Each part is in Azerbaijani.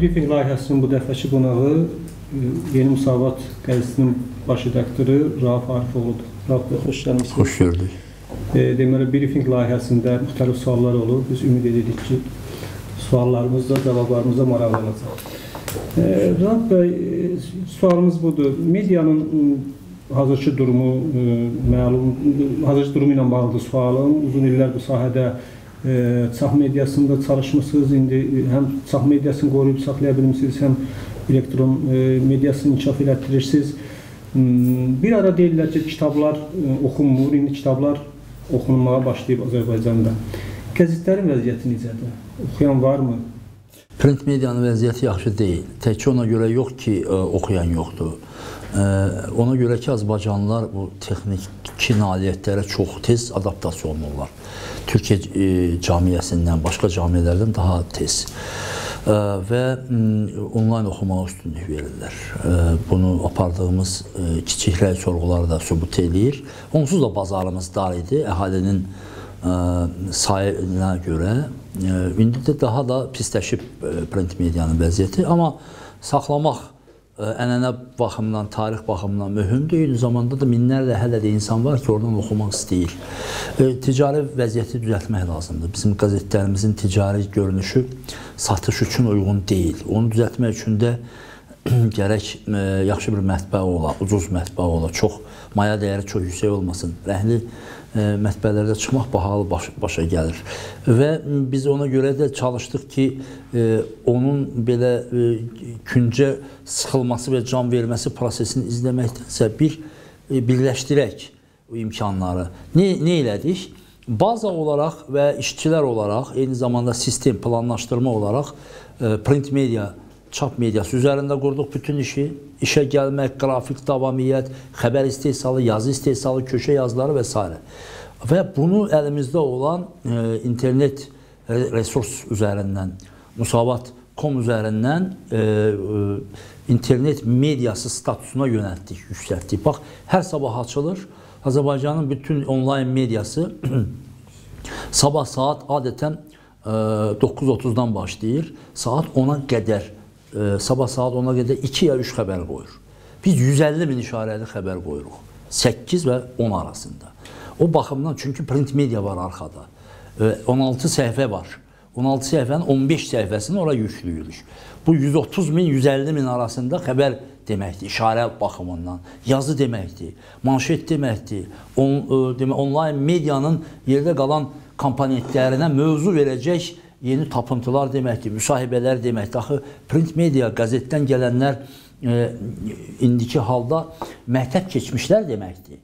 Briefing layihəsinin bu dəfəki qonağı e, Yeni Müsavat qəzetinin baş redaktoru Rauf Arifoğludur. Rauf bəy, xoş gəlmisiniz. Xoş gördük. E, deməli, briefing layihəsində müxtəlif suallar olur. Biz ümid edirik ki, suallarımız da, cavablarımız da maraqlanacaq. E, Rauf bəy, e, sualımız budur. Medianın hazırki durumu e, məlum, hazırki durumu ilə bağlıdır sualım. Uzun illər bu sahədə e, çap mediasında çalışmısınız. İndi e, həm çap mediasını qoruyub saxlaya bilmisiniz, həm elektron e, mediasını inkişaf elətdirirsiniz. Hmm, Bir ara deyirlər ki, kitablar e, oxunmur, indi kitablar oxunmağa başlayıb Azərbaycanda. Qəzetlərin vəziyyəti necədir? Oxuyan varmı? Print medianın vəziyyəti yaxşı deyil. Təkcə ona görə yox ki, ə, oxuyan yoxdur. Ona görə ki, Azərbaycanlılar bu texniki nailiyyətlərə çox tez adaptasiya olunurlar. Türkiyə ə, camiyyəsindən, başqa camiyyələrdən daha tez. Və m, onlayn oxumağa üstünlük verirlər. Bunu apardığımız ə, kiçik rəy sorğuları da sübut eləyir. Onsuz da bazarımız dar idi. Əhalinin ə, sayına görə indi də daha da pisləşib print medianın vəziyyəti, amma saxlamaq ənənə baxımından, tarix baxımından mühümdür. Eyni zamanda da minlərlə hələ də insan var ki, oradan oxumaq istəyir. Ticari vəziyyəti düzəltmək lazımdır. Bizim qəzetlərimizin ticari görünüşü satış üçün uyğun deyil. Onu düzəltmək üçün də gərək yaxşı bir mətbə ola, ucuz mətbə ola, çox maya dəyəri çox yüksək olmasın. Rəhli mətbələrdə çıxmaq bahalı baş, başa gəlir. Və biz ona görə də çalışdıq ki, ə, onun belə ə, küncə sıxılması və can verməsi prosesini izləməkdənsə bir birləşdirək imkanları. Nə, nə elədik? Baza olaraq və işçilər olaraq, eyni zamanda sistem planlaşdırma olaraq print media çap mediası üzərində qurduq bütün işi. İşə gəlmək, qrafik davamiyyət, xəbər istehsalı, yazı istehsalı, köşə yazıları və s. Və bunu əlimizdə olan e, internet resurs üzərindən, musavat.com üzərindən e, e, internet mediası statusuna yönəltdik, yüksəltdik. Bax, hər sabah açılır. Azərbaycanın bütün onlayn mediası sabah saat adətən e, 9.30-dan başlayır. Saat 10-a qədər e, sabah saat 10-a qədər 2 ya 3 xəbər qoyur. Biz 150 min işarəli xəbər qoyuruq. 8 və 10 arasında. O baxımdan çünki print media var arxada. E, 16 səhifə var. 16 səhifənin 15 səhifəsini ora yükləyirik. Bu 130 min, 150 min arasında xəbər deməkdir, işarə baxımından, yazı deməkdir, manşet deməkdir, on, ə, demə, onlayn medianın yerdə qalan komponentlərinə mövzu verəcək yeni tapıntılar deməkdir, müsahibələr deməkdir. Axı print media, qəzetdən gələnlər e, indiki halda məktəb keçmişlər deməkdir.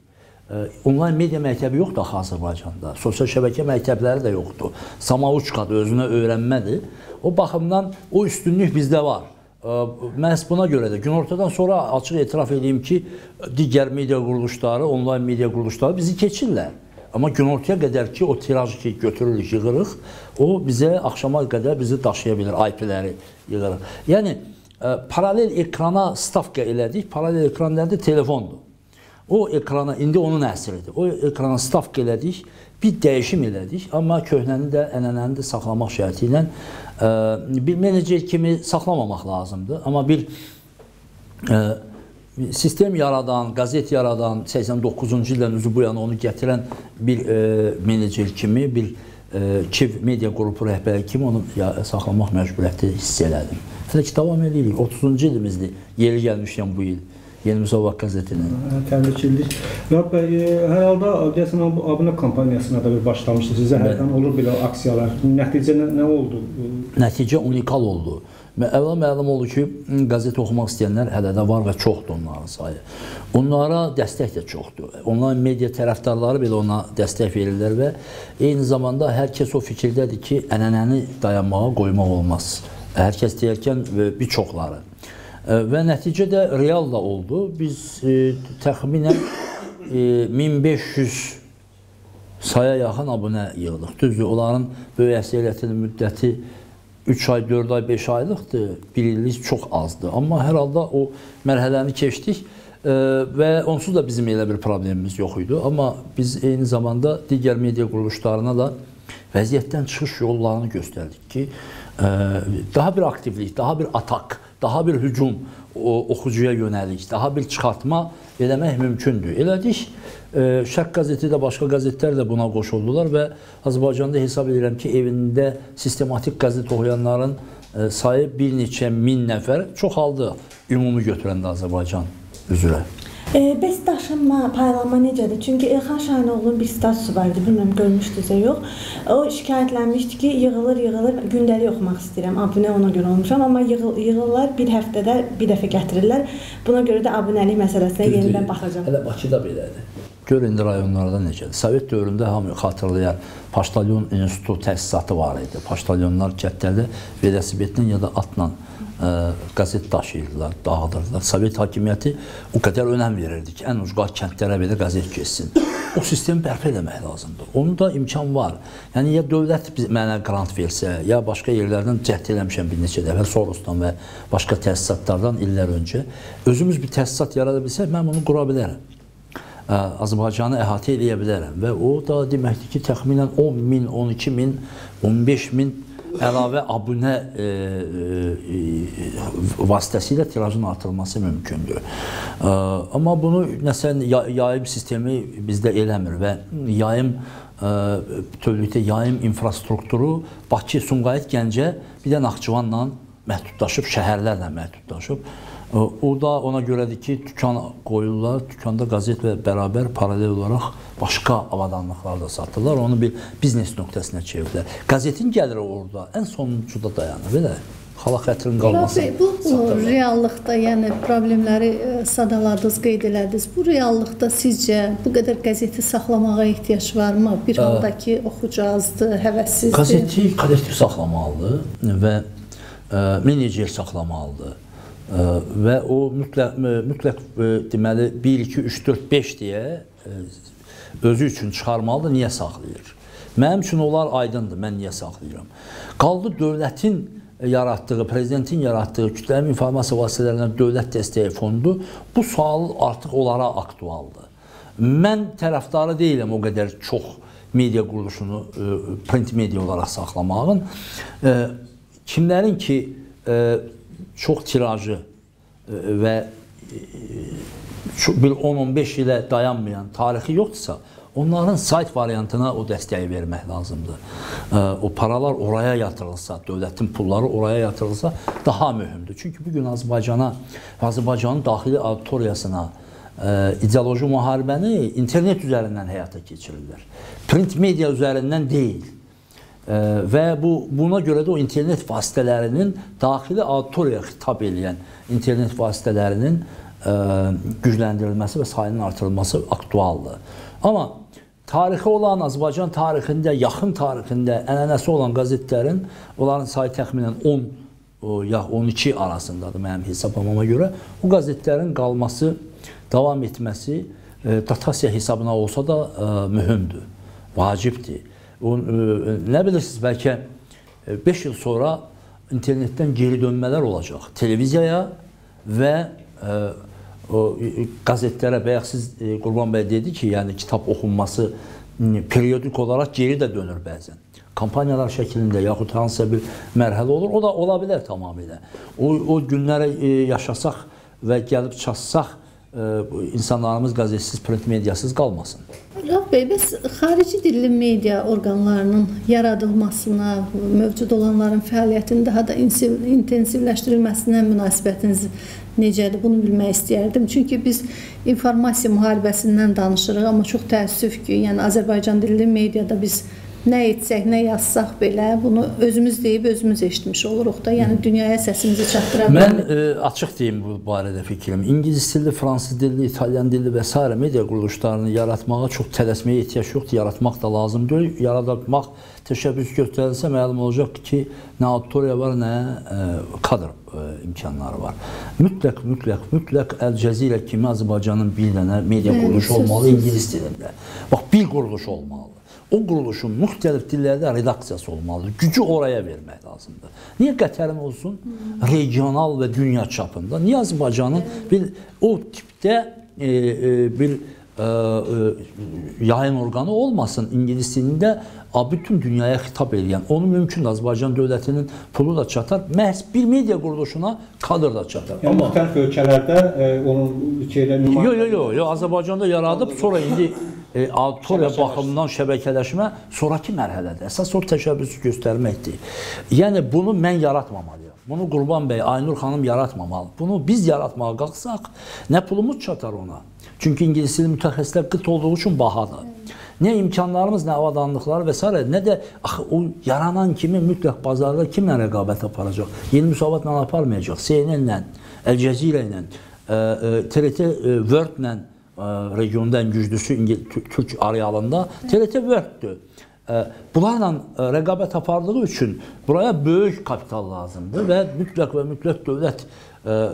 E, onlayn media məktəbi yoxdur axı Azərbaycanda. Sosial şəbəkə məktəbləri də yoxdur. Samauçkadır, özünə öyrənmədir. O baxımdan o üstünlük bizdə var. E, məhz buna görə də günortadan sonra açıq etiraf edeyim ki, digər media quruluşları, onlayn media quruluşları bizi keçirlər. Amma günortaya qədər ki, o tirajı ki, götürürük, yığırıq, o bizə axşama qədər bizi daşıya bilər, IP-ləri yığırıq. Yəni, ə, paralel ekrana stavka elədik, paralel ekran nədir? Telefondur. O ekrana, indi onun əsridir. O ekrana stavka elədik, bir dəyişim elədik, amma köhnəni də, ənənəni də saxlamaq şərti ilə ə, bir menecer kimi saxlamamaq lazımdır. Amma bir ə, sistem yaradan, qəzet yaradan, 89-cu ildən üzü bu yana onu gətirən bir e, menecer kimi, bir e, KİV media qrupu rəhbəri kimi onu ya, saxlamaq məcburiyyəti hiss elədim. Hələ ki, davam edirik. 30-cu ilimizdir. Yeri gəlmişkən bu il. Yeni Müsavat qəzetinin. Təbrik edirik. Rəbb bəy, e, hər halda deyəsən abunə kampaniyasına da bir başlamışdı. Sizə hərdən olur belə aksiyalar. Nəticə nə, nə oldu? Nəticə unikal oldu. Əvvəla məlum oldu ki, qəzet oxumaq istəyənlər hələ də var və çoxdur onların sayı. Onlara dəstək də çoxdur. Onların media tərəfdarları belə ona dəstək verirlər və eyni zamanda hər kəs o fikirdədir ki, ənənəni dayanmağa qoymaq olmaz. Hər kəs deyərkən bir çoxları. Və nəticə də real da oldu. Biz e, təxminən e, 1500 saya yaxın abunə yığdıq. Düzdür, onların böyük əksəriyyətinin müddəti 3 ay, 4 ay, 5 aylıqdır. Bir illik çox azdır. Amma hər halda o mərhələni keçdik e, və onsuz da bizim elə bir problemimiz yox idi. Amma biz eyni zamanda digər media quruluşlarına da vəziyyətdən çıxış yollarını göstərdik ki, daha bir aktivlik, daha bir atak, daha bir hücum o oxucuya yönəlik, daha bir çıxartma eləmək mümkündür. Elədik, e, Şərq qəzeti də, başqa qəzetlər də buna qoşuldular və Azərbaycanda hesab edirəm ki, evində sistematik qəzet oxuyanların e, sayı bir neçə min nəfər çoxaldı ümumi götürəndə Azərbaycan üzrə. E, bəs daşınma, paylanma necədir? Çünki Elxan Şahinoğlu'nun bir statusu vardı, bilmirəm görmüşdünüzsə yox. O şikayətlənmişdi ki, yığılır, yığılır, gündəlik oxumaq istəyirəm. Abunə ona görə olmuşam, amma yığıl, yığırlar bir həftədə bir dəfə gətirirlər. Buna görə də abunəlik məsələsinə yenidən baxacağam. Hələ Bakıda belədir. Gör indi rayonlarda necədir. Sovet dövründə hamı xatırlayar. Paştalyon institutu təsisatı var idi. Paştalyonlar kəndlərdə velosipedlə ya da atla ə, qəzet daşıyırdılar, dağıdırdılar. Sovet hakimiyyəti o qədər önəm verirdi ki, ən ucqar kəndlərə belə qəzet keçsin. O sistemi bərpa eləmək lazımdır. Onun da imkan var. Yəni ya dövlət mənə qrant versə, ya başqa yerlərdən cəhd eləmişəm bir neçə dəfə Sorosdan və başqa təsisatlardan illər öncə özümüz bir təsisat yarada bilsək, mən bunu qura bilərəm. Azərbaycanı əhatə edə bilərəm və o da deməkdir ki, təxminən 10 min, 12 min, 15 min əlavə abunə e, e, vasitəsilə tirajın artırılması mümkündür. E, amma bunu nəsə yayım sistemi bizdə eləmir və yayım e, bütövlükdə yayım infrastrukturu Bakı, Sumqayıt, Gəncə, bir də Naxçıvanla məhdudlaşıb, şəhərlərlə məhdudlaşıb. O da ona görədir ki, dükan qoyurlar, dükanda qəzet və bərabər paralel olaraq başqa avadanlıqlar da satırlar. Onu bir biznes nöqtəsinə çevirilər. Qəzetin gəliri orada ən sonuncuda dayanır. Belə xalq xətrin qalması. Bey, bu satırlar. reallıqda, yəni problemləri e, sadaladınız, qeyd elədiniz. Bu reallıqda sizcə bu qədər qəzeti saxlamağa ehtiyac varmı? Bir halda ki, oxucu azdır, həvəssizdir. Qəzeti kollektiv saxlamalıdır və ə, menecer saxlamalıdır və o mütləq mütləq deməli 1 2 3 4 5 deyə özü üçün çıxarmalıdır, niyə saxlayır? Mənim üçün onlar aydındır, mən niyə saxlayıram. Qaldı dövlətin yaratdığı, prezidentin yaratdığı kütləvi informasiya vasitələrindən dövlət dəstəyi fondu bu sual artıq onlara aktualdır. Mən tərəfdarı deyiləm o qədər çox media quruluşunu print media olaraq saxlamağın. Kimlərin ki çox tirajı və bir 10-15 ilə dayanmayan tarixi yoxdursa, onların sayt variantına o dəstəyi vermək lazımdır. O paralar oraya yatırılsa, dövlətin pulları oraya yatırılsa daha mühümdür. Çünki bu gün Azərbaycana, Azərbaycanın daxili auditoriyasına ideoloji müharibəni internet üzərindən həyata keçirirlər. Print media üzərindən deyil və bu buna görə də o internet vasitələrinin daxili auditoriyaya xitab edən internet vasitələrinin ə, gücləndirilməsi və sayının artırılması aktualdır. Amma tarixi olan Azərbaycan tarixində, yaxın tarixində ənənəsi olan qəzetlərin onların sayı təxminən 10 o, ya 12 arasındadır mənim hesablamama görə. Bu qəzetlərin qalması, davam etməsi ə, datasiya hesabına olsa da ə, mühümdür, vacibdir. O, e, nə bilirsiniz, bəlkə 5 e, il sonra internetdən geri dönmələr olacaq. Televiziyaya və ə, e, o qəzetlərə bayaq siz Qurban bəy dedi ki, yəni kitab oxunması periodik olaraq geri də dönür bəzən. Kampaniyalar şəklində yaxud hansısa bir mərhələ olur. O da ola bilər tamamilə. O o günləri yaşasaq və gəlib çatsaq insanlarımız qəzetsiz, print mediasız qalmasın. Rəf bəy, bəs xarici dilli media orqanlarının yaradılmasına, mövcud olanların fəaliyyətinin daha da intensivləşdirilməsinə münasibətiniz necədir? Bunu bilmək istəyərdim. Çünki biz informasiya müharibəsindən danışırıq, amma çox təəssüf ki, yəni Azərbaycan dilli mediada biz nə etsək, nə yazsaq belə bunu özümüz deyib özümüz eşitmiş oluruq da. Yəni dünyaya səsimizi çatdıra bilmirik. Mən e, açıq deyim bu barədə fikrim. İngilis dilli, fransız dilli, italyan dilli və s. media quruluşlarını yaratmağa çox tələsməyə ehtiyac yoxdur. Yaratmaq da lazımdır. Yaradmaq təşəbbüs göstərilsə məlum olacaq ki, nə auditoriya var, nə ə, e, kadr ə, e, imkanları var. Mütləq, mütləq, mütləq Əl-Cəzirə kimi Azərbaycanın bir dənə media quruluşu olmalı ingilis dilində. Bax, bir quruluş olmalı o quruluşun müxtəlif dillərdə redaksiyası olmalıdır. Gücü oraya vermək lazımdır. Niyə Qətərin olsun? Regional və dünya çapında. Niyə Azərbaycanın bir o tipdə e, e, bir e, e, yayın orqanı olmasın ingilis dilində bütün dünyaya xitab edən, onu mümkün Azərbaycan dövlətinin pulu da çatar, məhz bir media quruluşuna kadr da çatar. Yəni müxtəlif ölkələrdə e, onun şeylər Yox, nümayəndə yox, yox, yo, Azərbaycanda yaradıb, sonra indi e, auditoriya baxımından şəbəkələşmə sonrakı mərhələdə əsas o təşəbbüsü göstərməkdir. Yəni bunu mən yaratmamalıyam. Bunu Qurban bəy, Aynur xanım yaratmamalı. Bunu biz yaratmağa qalxsaq, nə pulumuz çatar ona? Çünki ingilis dili mütəxəssislər qıt olduğu üçün bahadır. Nə imkanlarımız, nə avadanlıqlar və s. nə də axı o yaranan kimi mütləq bazarda kimlə rəqabət aparacaq? Yeni müsabiqətlə aparmayacaq. CNN-lə, Əl Cəzirə ilə, TRT World-lə regionda ən güclüsü İngil Türk arealında TRT World-dür. Bunlarla rəqabət apardığı üçün buraya böyük kapital lazımdır və mütləq və mütləq dövlət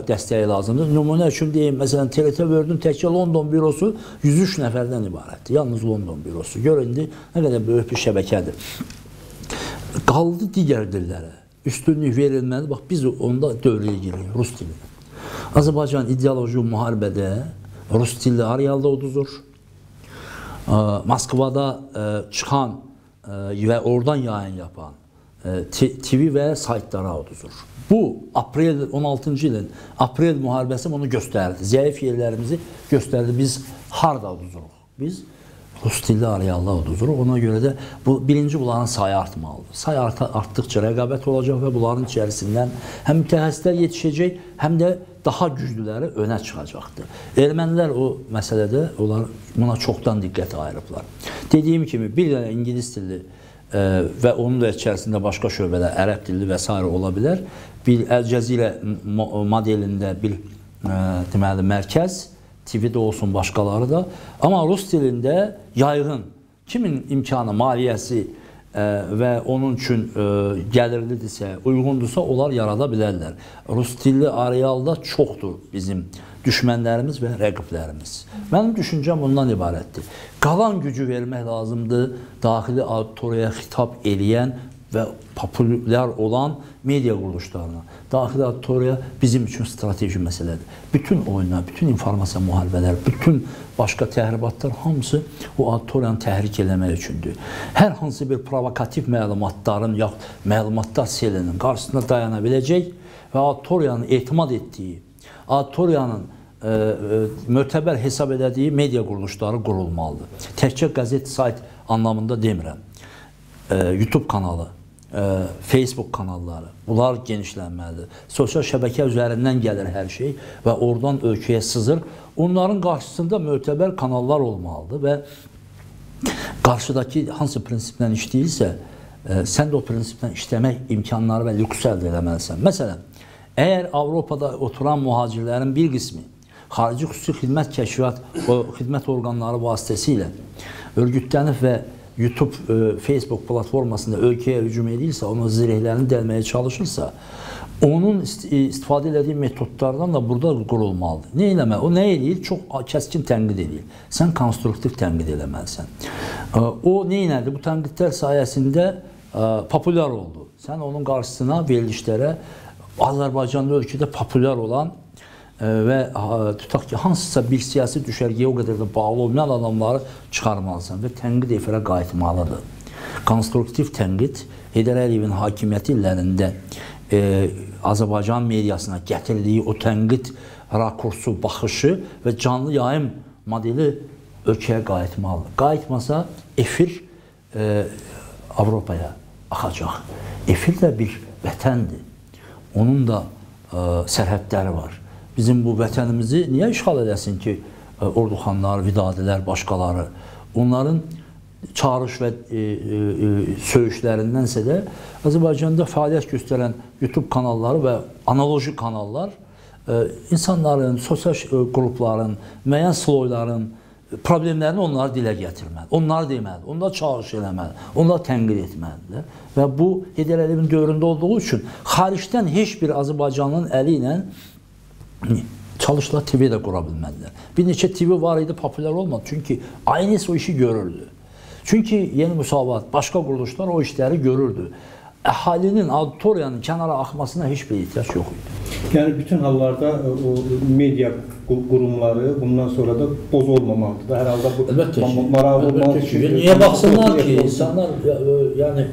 dəstəyi lazımdır. Nümunə üçün deyim, məsələn, TRT World-ün təkcə London bürosu 103 nəfərdən ibarətdir. Yalnız London bürosu. Gör indi nə qədər böyük bir şəbəkədir. Qaldı digər dillərə. Üstünlük verilməli. Bax biz onda dövrəyə giririk rus dilinə. Azərbaycan ideoloji müharibədə rus dilli Arialda uduzur. Moskvada çıxan və oradan yayın yapan TV və saytlara uduzur. Bu aprel 16-cı ilin aprel müharibəsi bunu göstərdi. Zəif yerlərimizi göstərdi. Biz harda uduzuruq? Biz dilli arealda uduzuruq. Ona görə də bu birinci bunların sayı artmalıdır. Say art artdıqca rəqabət olacaq və bunların içərisindən həm mütəxəssislər yetişəcək, həm də daha güclüləri önə çıxacaqdır. Ermənilər o məsələdə onlar buna çoxdan diqqət ayırıblar. Dediyim kimi bir dənə ingilis dilli və onun da içərisində başqa şöbələr, ərəb dilli və s. ola bilər. Bir Əl-Cəzirə modelində bir deməli mərkəz, TV-də olsun, başqaları da. Amma rus dilində yayğın, kimin imkanı, maliyyəsi və onun üçün gəlirlidirsə, uyğundursa, onlar yarada bilərlər. Rus dilli arealda çoxdur bizim düşmənlərimiz və rəqiblərimiz. Mənim düşüncəm bundan ibarətdir. Qalan gücü vermək lazımdır daxili auditoriyaya xitab eləyən və populyar olan media quruluşlarına. Daxili auditoriya bizim üçün strateji məsələdir. Bütün oyunlar, bütün informasiya müharibələr, bütün başqa təhribatlar hamısı o auditoriyanı təhrik eləmək üçündür. Hər hansı bir provokativ məlumatların yaxud məlumatlar selinin qarşısında dayana biləcək və auditoriyanın etimad etdiyi, auditoriyanın ə, ə, mötəbər hesab elədiyi media quruluşları qurulmalıdır. Təkcə qəzet, sayt anlamında demirəm. Ə, YouTube kanalı, ə, Facebook kanalları, bunlar genişlənməlidir. Sosial şəbəkə üzərindən gəlir hər şey və oradan ölkəyə sızır. Onların qarşısında mötəbər kanallar olmalıdır və qarşıdakı hansı prinsiplə işləyirsə, ə, sən də o prinsiplə işləmək imkanları və lüks əldə etməlisən. Məsələn, əgər Avropada oturan mühacirlərin bir qismi xarici xüsusi xidmət kəşfiyyat o xidmət orqanları vasitəsilə örgütlənib və YouTube, e, Facebook platformasında ölkəyə hücum edirsə, onun zirehlərini dəlməyə çalışırsa, onun istifadə elədiyi metodlardan da burada qurulmalıdır. Nə eləmək? O nə eləyir? Çox kəskin tənqid edir. Sən konstruktiv tənqid eləməlisən. O nə elədi? Bu tənqidlər sayəsində populyar oldu. Sən onun qarşısına verilişlərə Azərbaycanda ölkədə populyar olan və tutaq ki, hansısa bir siyasi düşərgəyə o qədər də bağlı olmayan adamları çıxarmalısan və tənqid efirə qayıtmalıdır. Konstruktiv tənqid Heydər Əliyevin hakimiyyəti illərində e, Azərbaycan mediasına gətirdiyi o tənqid rakursu, baxışı və canlı yayım modeli ölkəyə qayıtmalıdır. Qayıtmasa efir e, Avropaya axacaq. Efir də bir vətəndir. Onun da e, sərhədləri var bizim bu vətənimizi niyə işğal edəsin ki, e, orduxanlar, vidadilər, başqaları? Onların çağırış və e, e, söyüşlərindənsə də Azərbaycanda fəaliyyət göstərən YouTube kanalları və analoji kanallar e, insanların, sosial qrupların, müəyyən sloyların problemlərini onlara dilə gətirməli, onları deməli, onlara çağırış eləməli, onları tənqid etməlidir. Və bu Heydər Əliyevin dövründə olduğu üçün xaricdən heç bir Azərbaycanın əli ilə çalışdılar TV də qura bilmədilər. Bir neçə TV var idi, populyar olmadı. Çünki ANS o işi görürdü. Çünki yeni müsavat, başqa quruluşlar o işləri görürdü. əhalinin, auditoriyanın kənara axmasına heç bir ehtiyac yox idi. Yəni bütün hallarda e, o media qu- qurumları bundan sonra da boz olmamalıdır. da. Hər halda bu Əlbəttə ki. ma- maraqlı olmalıdır. ki. Niyə baxsınlar ki, insanlar e, yəni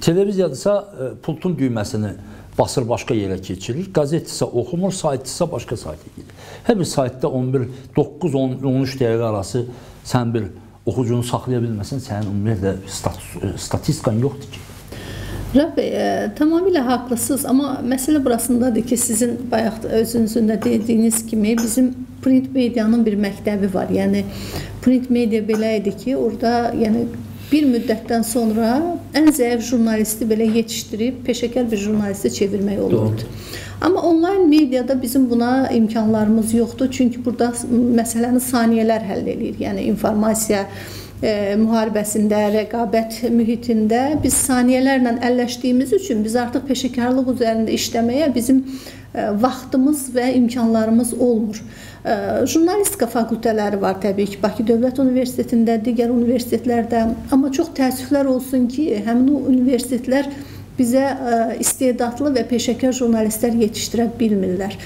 televiziyadsa e, pultun düyməsini basır başqa yerə keçirir. Qəzetdirsə oxumur, saytdirsə başqa sayta gedir. Hər bir saytda 11 9 10 13 dəqiqə arası sən bir oxucunu saxlaya bilməsən, sənin ümumiyyətlə status, e, statistikan yoxdur ki. Rəbb bəy, e, tamamilə haqlısınız, amma məsələ burasındadır ki, sizin bayaq özünüzün də dediyiniz kimi bizim print medianın bir məktəbi var. Yəni print media belə idi ki, orada yəni bir müddətdən sonra ən zəif jurnalisti belə yetişdirib peşəkar bir jurnalisti çevirmək olurdu. Amma onlayn mediada bizim buna imkanlarımız yoxdur. Çünki burada məsələni saniyələr həll eləyir. Yəni informasiya e, müharibəsində, rəqabət mühitində biz saniyələrlə əlləşdiyimiz üçün biz artıq peşəkarlıq üzərində işləməyə bizim e, vaxtımız və imkanlarımız olmur. Jurnalistika fakültələri var təbii ki, Bakı Dövlət Universitetində, digər universitetlərdə, amma çox təəssüflər olsun ki, həmin o universitetlər bizə istedadlı və peşəkar jurnalistlər yetişdirə bilmirlər.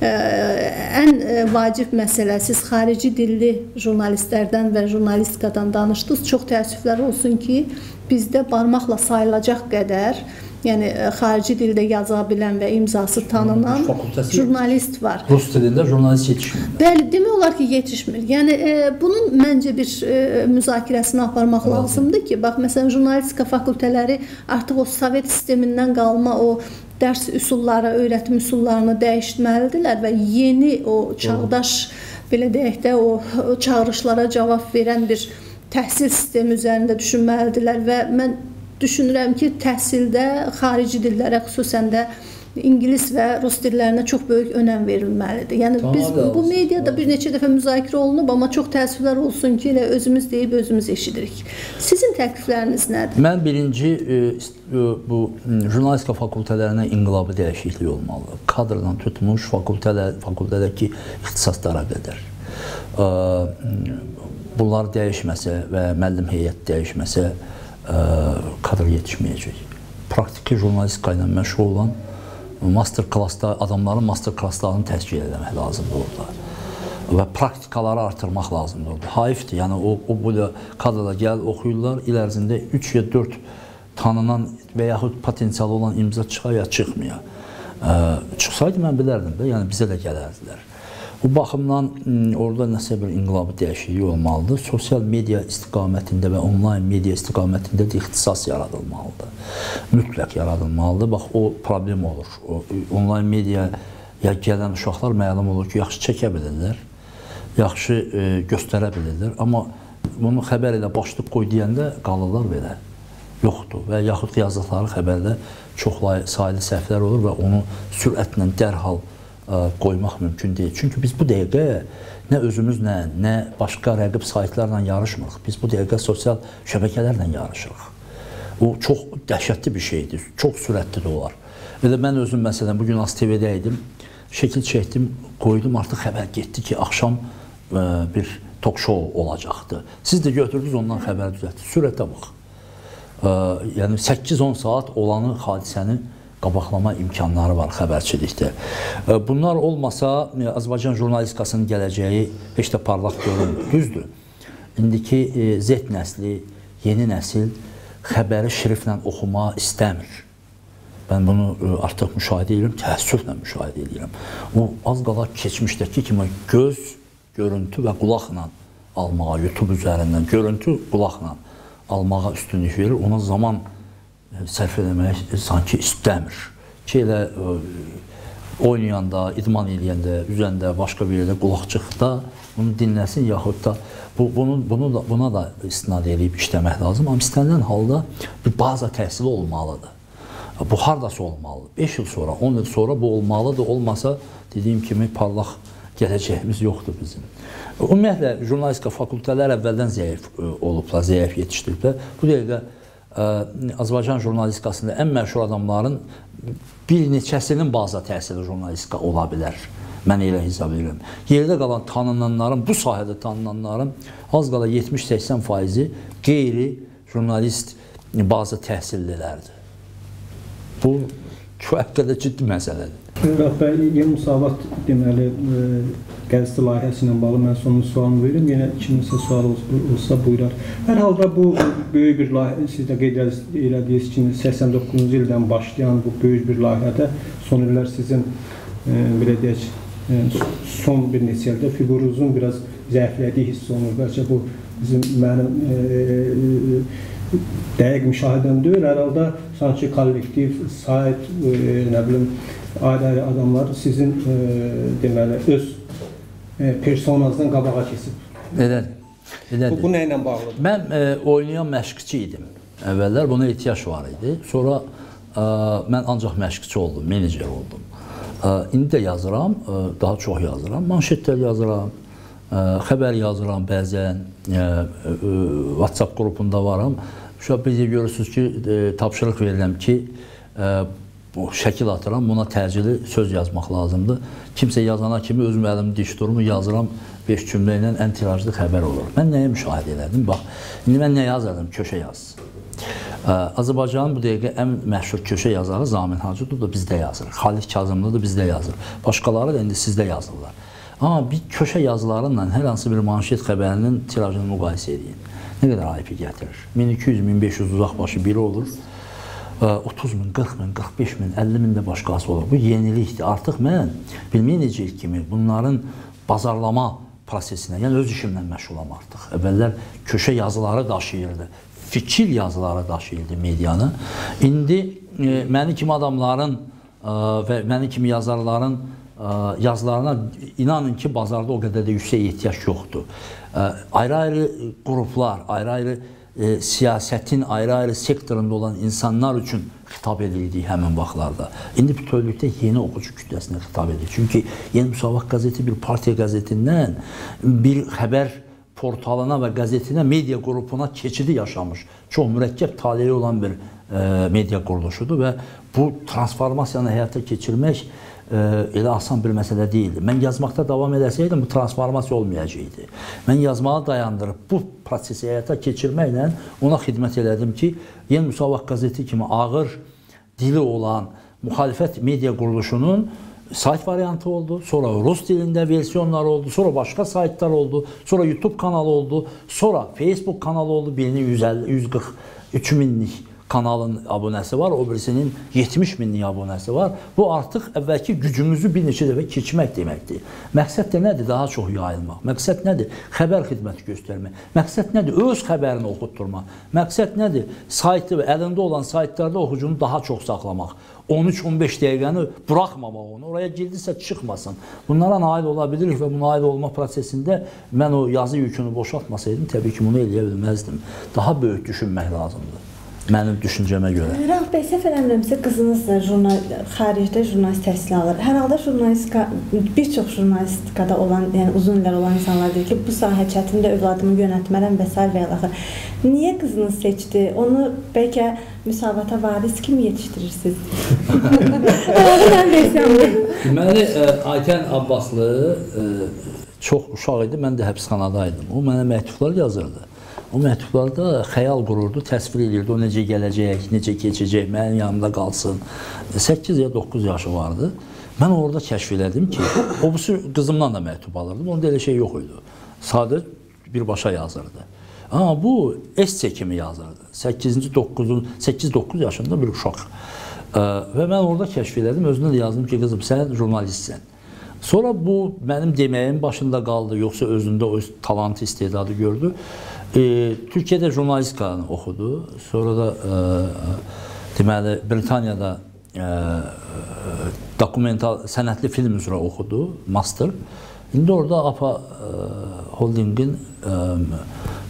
Ən vacib məsələ siz xarici dilli jurnalistlərdən və jurnalistikadan danışdınız. Çox təəssüflər olsun ki, bizdə barmaqla sayılacaq qədər yəni xarici dildə yaza bilən və imzası tanınan Fakültəsi- jurnalist var. Rus dilində jurnalist yetişmir. Bəli, demək olar ki, yetişmir. Yəni e, bunun məncə bir e, müzakirəsini aparmaq Lazım. lazımdır ki, bax məsələn jurnalistika fakültələri artıq o Sovet sistemindən qalma o dərs üsulları, öyrətim üsullarını dəyişdirməlidirlər və yeni o çağdaş belə deyək də o çağırışlara cavab verən bir təhsil sistemi üzərində düşünməlidirlər və mən düşünürəm ki, təhsildə xarici dillərə, xüsusən də ingilis və rus dillərinə çox böyük önəm verilməlidir. Yəni Tamam, biz bu mediada bir neçə dəfə müzakirə olunub, amma çox təəssüflər olsun ki, elə özümüz deyib özümüz eşidirik. Sizin təklifləriniz nədir? Mən birinci e, e, bu jurnalistika fakültələrinə inqilabi dəyişiklik olmalı. Kadrdan tutmuş fakültələr, fakültədəki ixtisaslara qədər. E, Bunlar dəyişməsə və müəllim heyəti dəyişməsə e, kadr yetişməyəcək. Praktiki jurnalistika ilə məşğul olan master klassda adamların master klasslarını təşkil etmək lazımdır orada və praktikaları artırmaq lazımdır orada. Hayfdır. Yəni o o belə kadrda gəl oxuyurlar, il ərzində 3 ya 4 tanınan və yaxud potensialı olan imza çıxar ya çıxmaya. Ə, çıxsaydı mən bilərdim də, yəni bizə də gələrdilər. Bu baxımdan orada nəsə bir inqilabi dəyişiklik olmalıdır. Sosial media istiqamətində və onlayn media istiqamətində də ixtisas yaradılmalıdır. Mütləq yaradılmalıdır. Bax o problem olur. O onlayn mediaya gələn uşaqlar məlum olur ki, yaxşı çəkə bilirlər yaxşı e, göstərə bilirlər. Amma bunu xəbər ilə başlıq qoy deyəndə qalırlar belə. Yoxdur və yaxud yazdıqları xəbərdə çox saylı səhvlər olur və onu sürətlə dərhal qoymaq mümkün deyil. Çünki biz bu dəqiqə nə özümüzlə, nə başqa rəqib saytlarla yarışmırıq. Biz bu dəqiqə sosial şəbəkələrlə yarışırıq. O çox dəhşətli bir şeydir. Çox sürətli də olar. Elə mən özüm məsələn bu gün ASTV-də idim. Şəkil çəkdim, qoydum, artıq xəbər getdi ki, axşam ə, bir tok show olacaqdı. Siz də götürdünüz ondan xəbər düzəltdiniz. Sürətə bax. Ə, yəni 8-10 saat olanı hadisəni qabaqlama imkanları var xəbərçilikdə. Ə, Bunlar olmasa ə, Azərbaycan jurnalistikasının gələcəyi heç də parlaq görünmür. Düzdür. İndiki ə, Z nəsli, yeni nəsil xəbəri şriflə oxumaq istəmir. Mən bunu artıq müşahidə edirəm, təəssüflə müşahidə edirəm. O az qala keçmişdəki kimi göz, görüntü və qulaqla almağa, YouTube üzərindən görüntü qulaqla almağa üstünlük verir. Ona zaman ə, sərf eləmək sanki istəmir. Ki elə ə, oynayanda, idman eləyəndə, üzəndə, başqa bir yerdə qulaqçıqda bunu dinləsin yaxud da bu bunun bunu da buna da istinad edib işləmək lazım. Amma istənilən halda bir baza təhsili olmalıdır. Bu hardasa olmalı. 5 il sonra, 10 il sonra bu olmalıdır. Olmasa dediyim kimi parlaq gələcəyimiz yoxdur bizim. Ümumiyyətlə jurnalistika fakültələri əvvəldən zəif ə, olublar, zəif yetişdiriblər. Bu dəqiqə Azərbaycan jurnalistikasında ən məşhur adamların bir neçəsinin baza təhsili jurnalistika ola bilər. Mən elə hesab edirəm. Yerdə qalan tanınanların, bu sahədə tanınanların az qala 70-80 faizi qeyri jurnalist baza təhsillilərdir. Bu kifayət qədər ciddi məsələdir. Rəhbər yeni müsavat deməli e, qəzeti layihəsi ilə bağlı mən sonun sualını verim. Yenə kiminsə sual olsa, buyurar. Hər halda bu böyük bir layihə siz də qeyd elədiyiniz kimi 89-cu ildən başlayan bu böyük bir layihədə son illər sizin e, belə deyək e, son bir neçə ildə fiqurunuzun biraz zəiflədiyi hiss olunur. Bəlkə bu bizim mənim e, e, dəqiq müşahidəm deyil. Hər halda sanki kollektiv, sayt, e, nə bilim ayrı-ayrı adamlar sizin e, deməli öz e, personanızdan qabağa keçib. Elədir. Elədir. Bu, bu nə ilə bağlıdır? Mən e, oynayan məşqçi idim. Əvvəllər buna ehtiyac var idi. Sonra e, mən ancaq məşqçi oldum, menecer oldum. E, indi də yazıram, e, daha çox yazıram. Manşetlər yazıram, e, xəbər yazıram bəzən, e, e, WhatsApp qrupunda varam. Şu bir də görürsüz ki, e, tapşırıq verirəm ki, e, bu şəkil atıram, buna təcili söz yazmaq lazımdır. Kimsə yazana kimi özüm əlim diş durumu yazıram, 5 cümlə ilə ən tirajlı xəbər olur. Mən nəyə müşahidə edirdim? Bax, indi mən nə yazırdım? Köşə yaz. Azərbaycanın bu dəqiqə ən məşhur köşə yazarı Zamin Hacıdır da bizdə yazır. Xalid Kazımlı da bizdə yazır. Başqaları da indi sizdə yazırlar. Amma bir köşə yazılarıyla hər hansı bir manşet xəbərinin tirajını müqayisə edin. Nə qədər ayıp gətirir? 1200, 1500 uzaq başı biri olur. 30 min, 40 min, 45 min, 50 min də başqası olur. Bu yenilikdir. Artıq mən bir menecer kimi bunların bazarlama prosesinə, yəni öz işimlə məşğulam artıq. Əvvəllər köşə yazıları daşıyırdı, fikir yazıları daşıyırdı medianı. İndi e, məni kimi adamların e, və məni kimi yazarların e, yazılarına inanın ki, bazarda o qədər də yüksək ehtiyac yoxdur. E, ayrı-ayrı qruplar, ayrı-ayrı e, siyasətin ayrı-ayrı sektorunda olan insanlar üçün xitab edildiyi həmin vaxtlarda. İndi bütövlükdə yeni oxucu kütləsinə xitab edir. Çünki Yeni Müsavat qəzeti bir partiya qəzetindən bir xəbər portalına və qəzetinə, media qrupuna keçidi yaşamış, çox mürəkkəb taleyi olan bir e, media quruluşudur və bu transformasiyanı həyata keçirmək elə asan bir məsələ deyildi. Mən yazmaqda davam edəsəydim bu transformasiya olmayacaqdı. Mən yazmağı dayandırıb bu prosesi həyata keçirməklə ona xidmət elədim ki, Yeni Müsavat qəzeti kimi ağır dili olan müxalifət media quruluşunun sayt variantı oldu, sonra rus dilində versiyonlar oldu, sonra başqa saytlar oldu, sonra YouTube kanalı oldu, sonra Facebook kanalı oldu, birini 150 140 3000lik kanalın abunəsi var, o birisinin 70 minlik abunəsi var. Bu artıq əvvəlki gücümüzü bir neçə dəfə keçmək deməkdir. Məqsəd də nədir? Daha çox yayılmaq. Məqsəd nədir? Xəbər xidməti göstərmək. Məqsəd nədir? Öz xəbərini oxutdurmaq. Məqsəd nədir? Saytı və əlində olan saytlarda oxucunu daha çox saxlamaq. 13-15 dəqiqəni buraxmamaq onu, oraya girdisə çıxmasın. Bunlara nail ola bilirik və buna nail olma prosesində mən o yazı yükünü boşaltmasaydım, təbii ki, bunu eləyə bilməzdim. Daha böyük düşünmək lazımdır mənim düşüncəmə görə. Rəf bəy, səhv eləmirəmsə qızınız da jurnal xaricdə jurnalist təhsili alır. Hər halda jurnalistika bir çox jurnalistikada olan, yəni uzun illər olan insanlar deyir ki, bu sahə çətindir, övladımı yönəltmərəm və s. və ilaxır. Niyə qızınız seçdi? Onu bəlkə müsavata varis kimi yetişdirirsiniz? Mən desəm. Deməli, Aytən Abbaslı ə, çox uşaq idi, mən də həbsxanada idim. O mənə məktublar yazırdı. O məktublarda xəyal qururdu, təsvir edirdi, o necə gələcək, necə keçəcək, mənim yanımda qalsın. 8 ya 9 yaşı vardı. Mən orada kəşf elədim ki, o bu qızımdan da məktub alırdım. Onda elə şey yox idi. Sadə birbaşa yazırdı. Amma bu esse kimi yazırdı. 8-ci 9-un 8-9 yaşında bir uşaq. Və mən orada kəşf elədim, özünə də yazdım ki, qızım sən jurnalistsən. Sonra bu mənim deməyim başında qaldı, yoxsa özündə o talantı, istedadı gördü. E, Türkiyədə jurnalistikanı oxudu. Sonra da e, deməli Britaniyada e, dokumental sənətli film üzrə oxudu, master. İndi orada APA e, Holdingin e,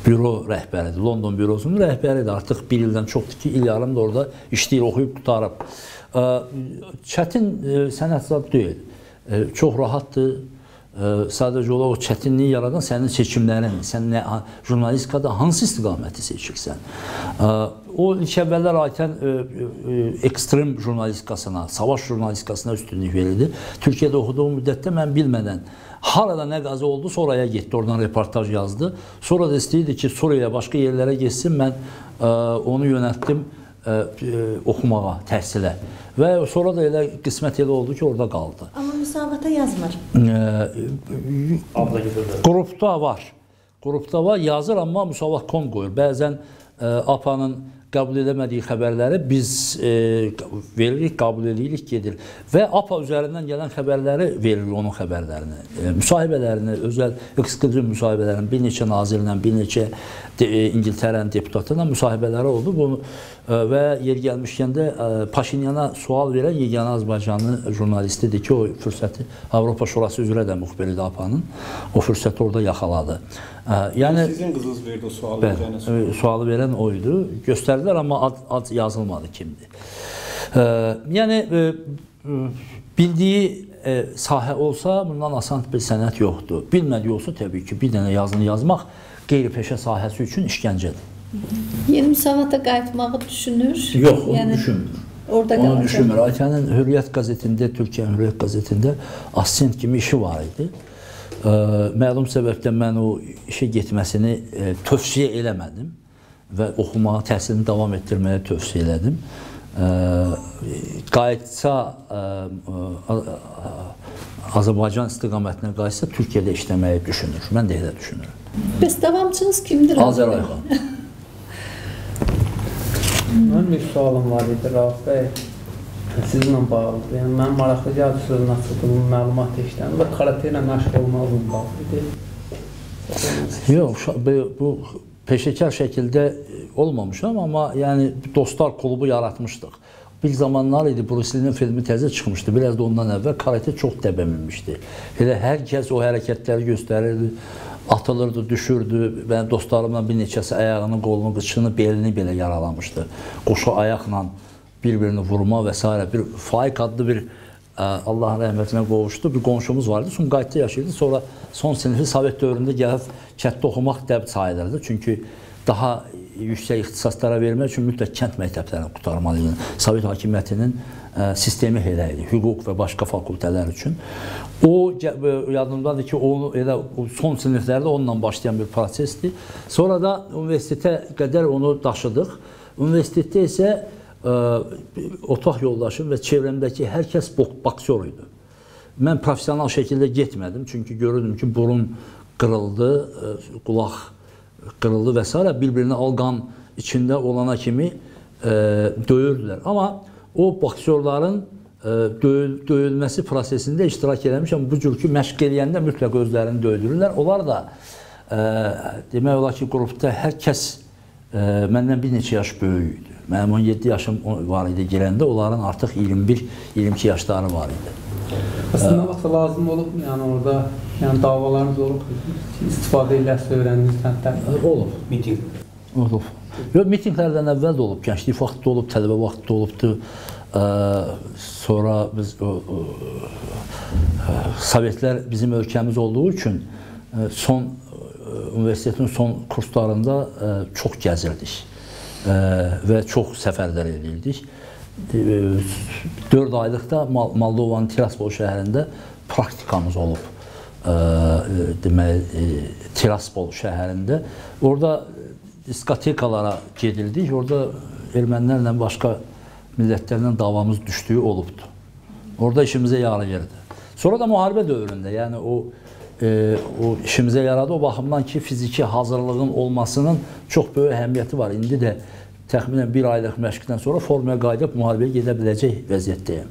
büro rəhbəridir. London bürosunun rəhbəridir. Artıq bir ildən çoxdur ki, il yarım da orada işləyir, oxuyub qutarıb. E, çətin e, sənət zad deyil. E, çox rahatdır sadəcə olaraq çətinliyi yaradan sənin seçimlərin, sən nə jurnalistikada hansı istiqaməti seçirsən. O ilk əvvəllər aytən ekstrem jurnalistikasına, savaş jurnalistikasına üstünlük verildi. Türkiyədə oxuduğum müddətdə mən bilmədən harada nə qazı oldu, sonraya getdi, oradan reportaj yazdı. Sonra da istəyirdi ki, Suriyaya, başqa yerlərə getsin, mən onu yönəltdim ə, ə, oxumağa, təhsilə. Və sonra da elə qismət elə oldu ki, orada qaldı. Amma müsavata yazmır. Qrupda var. Qrupda var, yazır, amma müsavat.com qoyur. Bəzən ə, APA-nın qəbul edəmədiyi xəbərləri biz e, veririk, qəbul edirik, gedir. Və APA üzərindən gələn xəbərləri veririk onun xəbərlərini. E, müsahibələrini, özəl ekskluziv müsahibələrini bir neçə nazirlə, bir neçə de, e, İngiltərənin deputatı ilə müsahibələri oldu. Bunu e, və yer gəlmişkən də e, Paşinyana sual verən yeganə Azərbaycanlı jurnalistidir ki, o fürsəti Avropa Şurası üzrə də müxbir idi APA-nın. O fürsəti orada yaxaladı. Yəni Sizin qızınız verdi o sualı. Bəli, yəni, e, sualı verən o idi. Göstərdilər, amma ad, ad yazılmadı kimdir. Yəni e, bildiyi sahə olsa, bundan asan bir sənət yoxdur. Bilmədiyi olsa təbii ki, bir dənə yazını yazmaq qeyri-peşə sahəsi üçün işgəncədir. Yeni müsavata qayıtmağı düşünür. Yox, onu yəni, düşünmür. Orada Onu qalacaq. düşünmür. Aytənin Hürriyyət qəzetində, Türkiyənin Hürriyyət qəzetində assistent kimi işi var idi. Ə, məlum səbəbdən mən o işə getməsini ə, tövsiyə eləmədim və oxumağa, təhsilini davam etdirməyə tövsiyə elədim. Ə, qayıtsa ə, Azərbaycan istiqamətinə qayıtsa Türkiyədə işləməyi düşünür. Mən də elə düşünürəm. Bəs davamçınız kimdir? Azərbaycan. Mənim bir sualım var idi Rauf bəy. Sizinlə bağlıdır. Yəni mənim maraqlı gəldi sözün açıldığım məlumat işləm və karate ilə məşğul olmağım bağlı idi. Yox, bu- bu peşəkar şəkildə olmamışam, amma yəni dostlar klubu yaratmışdıq. Bir zamanlar idi Bruce Lee-nin filmi təzə çıxmışdı. Biraz da ondan əvvəl karate çox təbəminmişdi. Elə hər kəs o hərəkətləri göstərirdi, atılırdı, düşürdü. Mən dostlarımla bir neçəsi ayağını, qolunu, qıçını, belini belə yaralamışdı. Qoşu ayaqla bir-birini vurma və s. bir Faik adlı bir Allahın rəhmətinə qovuşdu. Bir qonşumuz vardı. Sumqayıtda yaşayırdı. Sonra son sinfi Sovet dövründə gəlib kənddə oxumaq dəb sayılırdı. Çünki daha yüksək ixtisaslara vermək üçün mütləq kənd məktəblərini qurtarmalı idi. Sovet hakimiyyətinin sistemi elə idi. Hüquq və başqa fakültələr üçün. O ə, yadımdadır ki, onu elə o son siniflərdə onunla başlayan bir prosesdir. Sonra da universitetə qədər onu daşıdıq. Universitetdə isə ə, otaq yoldaşım və çevrəmdəki hər kəs bok- boksyor idi. Mən professional şəkildə getmədim, çünki görürdüm ki, burun qırıldı, ə, qulaq qırıldı və s. bir-birinə alqan içində olana kimi ə, döyürdülər. Amma o boksyorların ə, döyül, döyülməsi prosesində iştirak eləmişəm. Bu cür ki, məşq eləyəndə mütləq özlərini döydürürlər. Onlar da ə, demək olar ki, qrupda hər kəs ə, məndən bir neçə yaş böyük idi. Mənim 17 yaşım var idi girəndə, onların artıq 21-22 yaşları var idi. Əslində vaxtı lazım olub, yəni orada yəni davalarınız olub, istifadə eləsi öyrəndiniz kənddə. Olub. miting. Olub. Yox, mitinqlərdən əvvəl də olub, gənclik vaxtında olub, tələbə vaxtında olubdu. Ə, sonra biz o, ə, Sovetlər bizim ölkəmiz olduğu üçün ə, son ə, universitetin son kurslarında ə, çox gəzirdik ə, və çox səfərlər edirdik. 4 aylıqda Moldovanın Tiraspol şəhərində praktikamız olub. Ə, deməli e, Tiraspol şəhərində. Orada diskotekalara gedildik. Orada ermənilərlə başqa millətlərlə davamız düşdüyü olubdu. Orada işimizə yarayırdı. Sonra da müharibə dövründə, yəni o e, o işimizə yaradı o baxımdan ki, fiziki hazırlığın olmasının çox böyük əhəmiyyəti var. İndi də təxminən bir aylıq məşqdən sonra formaya qayıdıb müharibəyə gedə biləcək vəziyyətdəyəm.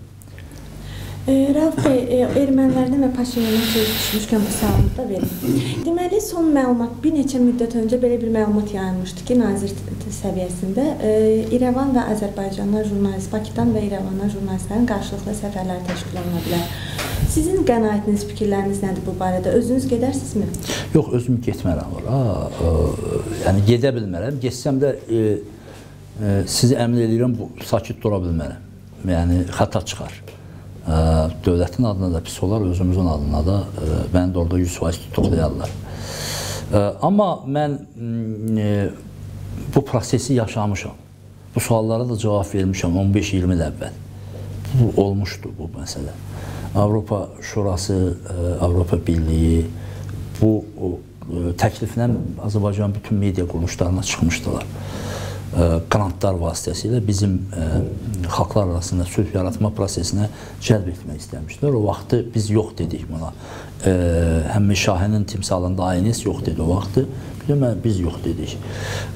Rauf bəy, e, ermənilərdən və Paşinyana söz düşmüşkən bu sualını da verin. Deməli, son məlumat bir neçə müddət öncə belə bir məlumat yayılmışdı ki, nazir səviyyəsində e, İrəvan və Azərbaycandan jurnalist, Bakıdan və İrəvandan jurnalistlərin qarşılıqlı səfərləri təşkil oluna bilər. Sizin qənaətiniz, fikirləriniz nədir bu barədə? Özünüz gedərsinizmi? Yox, özüm getmərəm ora. Yəni gedə bilmərəm. Getsəm də e, e, sizi əmin edirəm bu sakit dura bilmərəm. Yəni xəta çıxar. Dövlətin adına da pis olar, özümüzün adına da məni də orada 100% tutuqlayarlar. Amma mən e, bu prosesi yaşamışam. Bu suallara da cavab vermişəm 15-20 il əvvəl. Bu olmuşdu bu məsələ. Avropa Şurası, Avropa Birliyi bu təkliflə Azərbaycan bütün media quruluşlarına çıxmışdılar. Qrantlar vasitəsilə bizim ə, xalqlar arasında sülh yaratma prosesinə cəlb etmək istəmişdilər. O vaxtı biz yox dedik buna. Ə, Həmmi Şahinin timsalında aynes yox dedi o vaxtı. Bir də mən- biz yox dedik.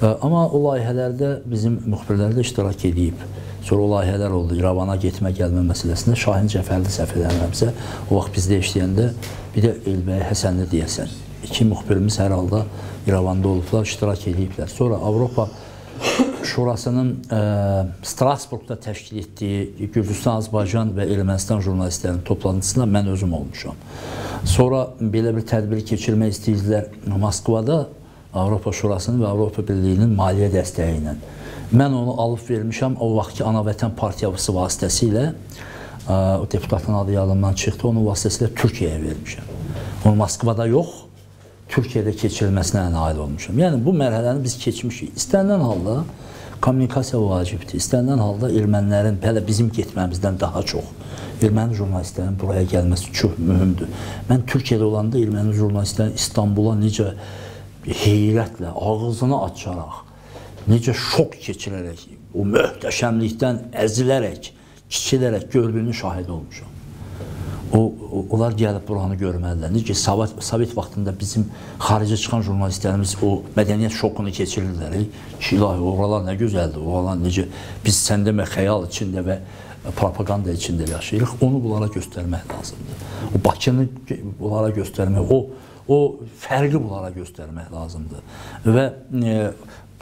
Amma o layihələrdə bizim müxbirlər də iştirak edib. Sonra o layihələr oldu. İrəvana getmə gəlmə məsələsində Şahin Cəfərli səhv eləmirəmsə, o vaxt bizdə işləyəndə bir də Elbəy Həsənli deyəsən. İki müxbirimiz hər halda İrəvanda olublar, iştirak ediblər. Sonra Avropa Şurasının ə, Strasburqda təşkil etdiyi Gürcüstan, Azərbaycan və Ermənistan jurnalistlərinin toplantısında mən özüm olmuşam. Sonra belə bir tədbir keçirmək istəyirdilər Moskvada Avropa Şurasının və Avropa Birliyinin maliyyə dəstəyi ilə. Mən onu alıb vermişəm o vaxtki Ana Vətən Partiyası vasitəsilə ə, o deputatın adı yadımdan çıxdı, onun vasitəsilə Türkiyəyə vermişəm. Onu Moskvada yox, Türkiyədə keçirilməsinə nail olmuşam. Yəni bu mərhələni biz keçmişik. İstənilən halda kommunikasiya vacibdir. İstənilən halda ermənilərin hələ bizim getməmizdən daha çox erməni jurnalistlərin buraya gəlməsi çox mühümdür. Mən Türkiyədə olanda erməni jurnalistlərin İstanbula necə heyrətlə, ağzını açaraq, necə şok keçirərək, o möhtəşəmlikdən əzilərək, kiçilərək gördüyünü şahid olmuşam. O, onlar gəlib buranı görməlilər. Necə Sovet Sovet vaxtında bizim xaricə çıxan jurnalistlərimiz o mədəniyyət şokunu keçirirlər. Ki, ilahi, oralar nə gözəldir. Oralar necə biz sən demə xəyal içində və propaganda içində yaşayırıq. Onu bunlara göstərmək lazımdır. O Bakını bunlara göstərmək, o o fərqi bunlara göstərmək lazımdır. Və e,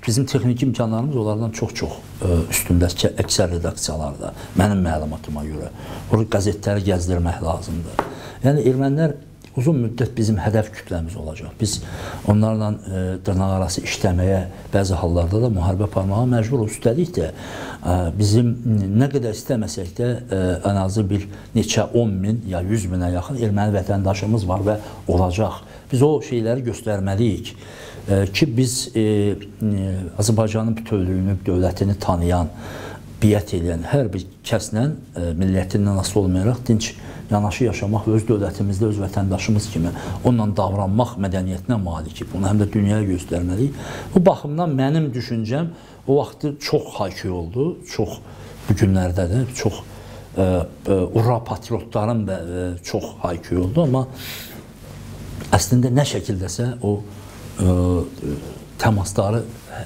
bizim texniki imkanlarımız onlardan çox-çox e, üstündəki əksər redaksiyalarda mənim məlumatıma görə. Orada qəzetləri gəzdirmək lazımdır. Yəni ermənilər uzun müddət bizim hədəf kütləmiz olacaq. Biz onlarla e, dırnaqarası işləməyə bəzi hallarda da müharibə aparmağa məcbur Üstəlik də e, bizim nə qədər istəməsək də e, ən azı bir neçə 10 min ya 100 minə yaxın erməni vətəndaşımız var və olacaq. Biz o şeyləri göstərməliyik ki, biz e, e, Azərbaycanın bütövlüyünü, dövlətini tanıyan, biət edən hər bir kəslə e, millətindən asılı olmayaraq dinç yanaşı yaşamaq və öz dövlətimizdə öz vətəndaşımız kimi onunla davranmaq mədəniyyətinə malikik. Bunu həm də dünyaya göstərməliyik. Bu baxımdan mənim düşüncəm o vaxtı çox haykü oldu. Çox bu günlərdə də çox ə, ə, ura patriotların da ə, çox haykü oldu, amma əslində nə şəkildəsə o təmasları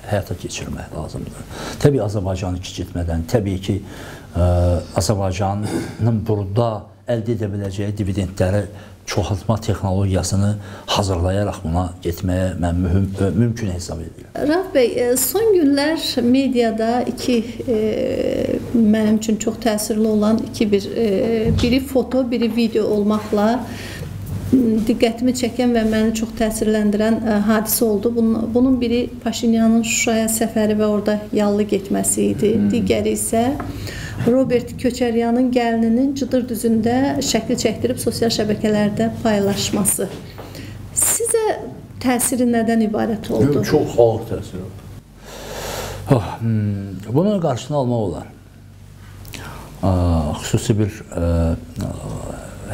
həyata keçirmək lazımdır. Təbii Azərbaycanı kiçiltmədən, təbii ki, Azərbaycanın burada əldə edə biləcəyi dividendləri çoxaltma texnologiyasını hazırlayaraq buna getməyə mən mühüm, mümkün hesab edirəm. Rəf bəy, e, son günlər mediada iki e, mənim üçün çox təsirli olan iki bir e, biri foto, biri video olmaqla diqqətimi çəkən və məni çox təsirləndirən ə, hadisə oldu. Bunun, bunun biri Paşinyanın Şuşaya səfəri və orada yallı getməsi idi. Hmm. Digəri isə Robert Köçəryanın gəlininin Cıdır düzündə şəkil çəkdirib sosial şəbəkələrdə paylaşması. Sizə təsiri nədən ibarət oldu? Yox, çox ağır təsir oldu. Oh, hmm, bunun qarşısını almaq olar. Aa, xüsusi bir ə,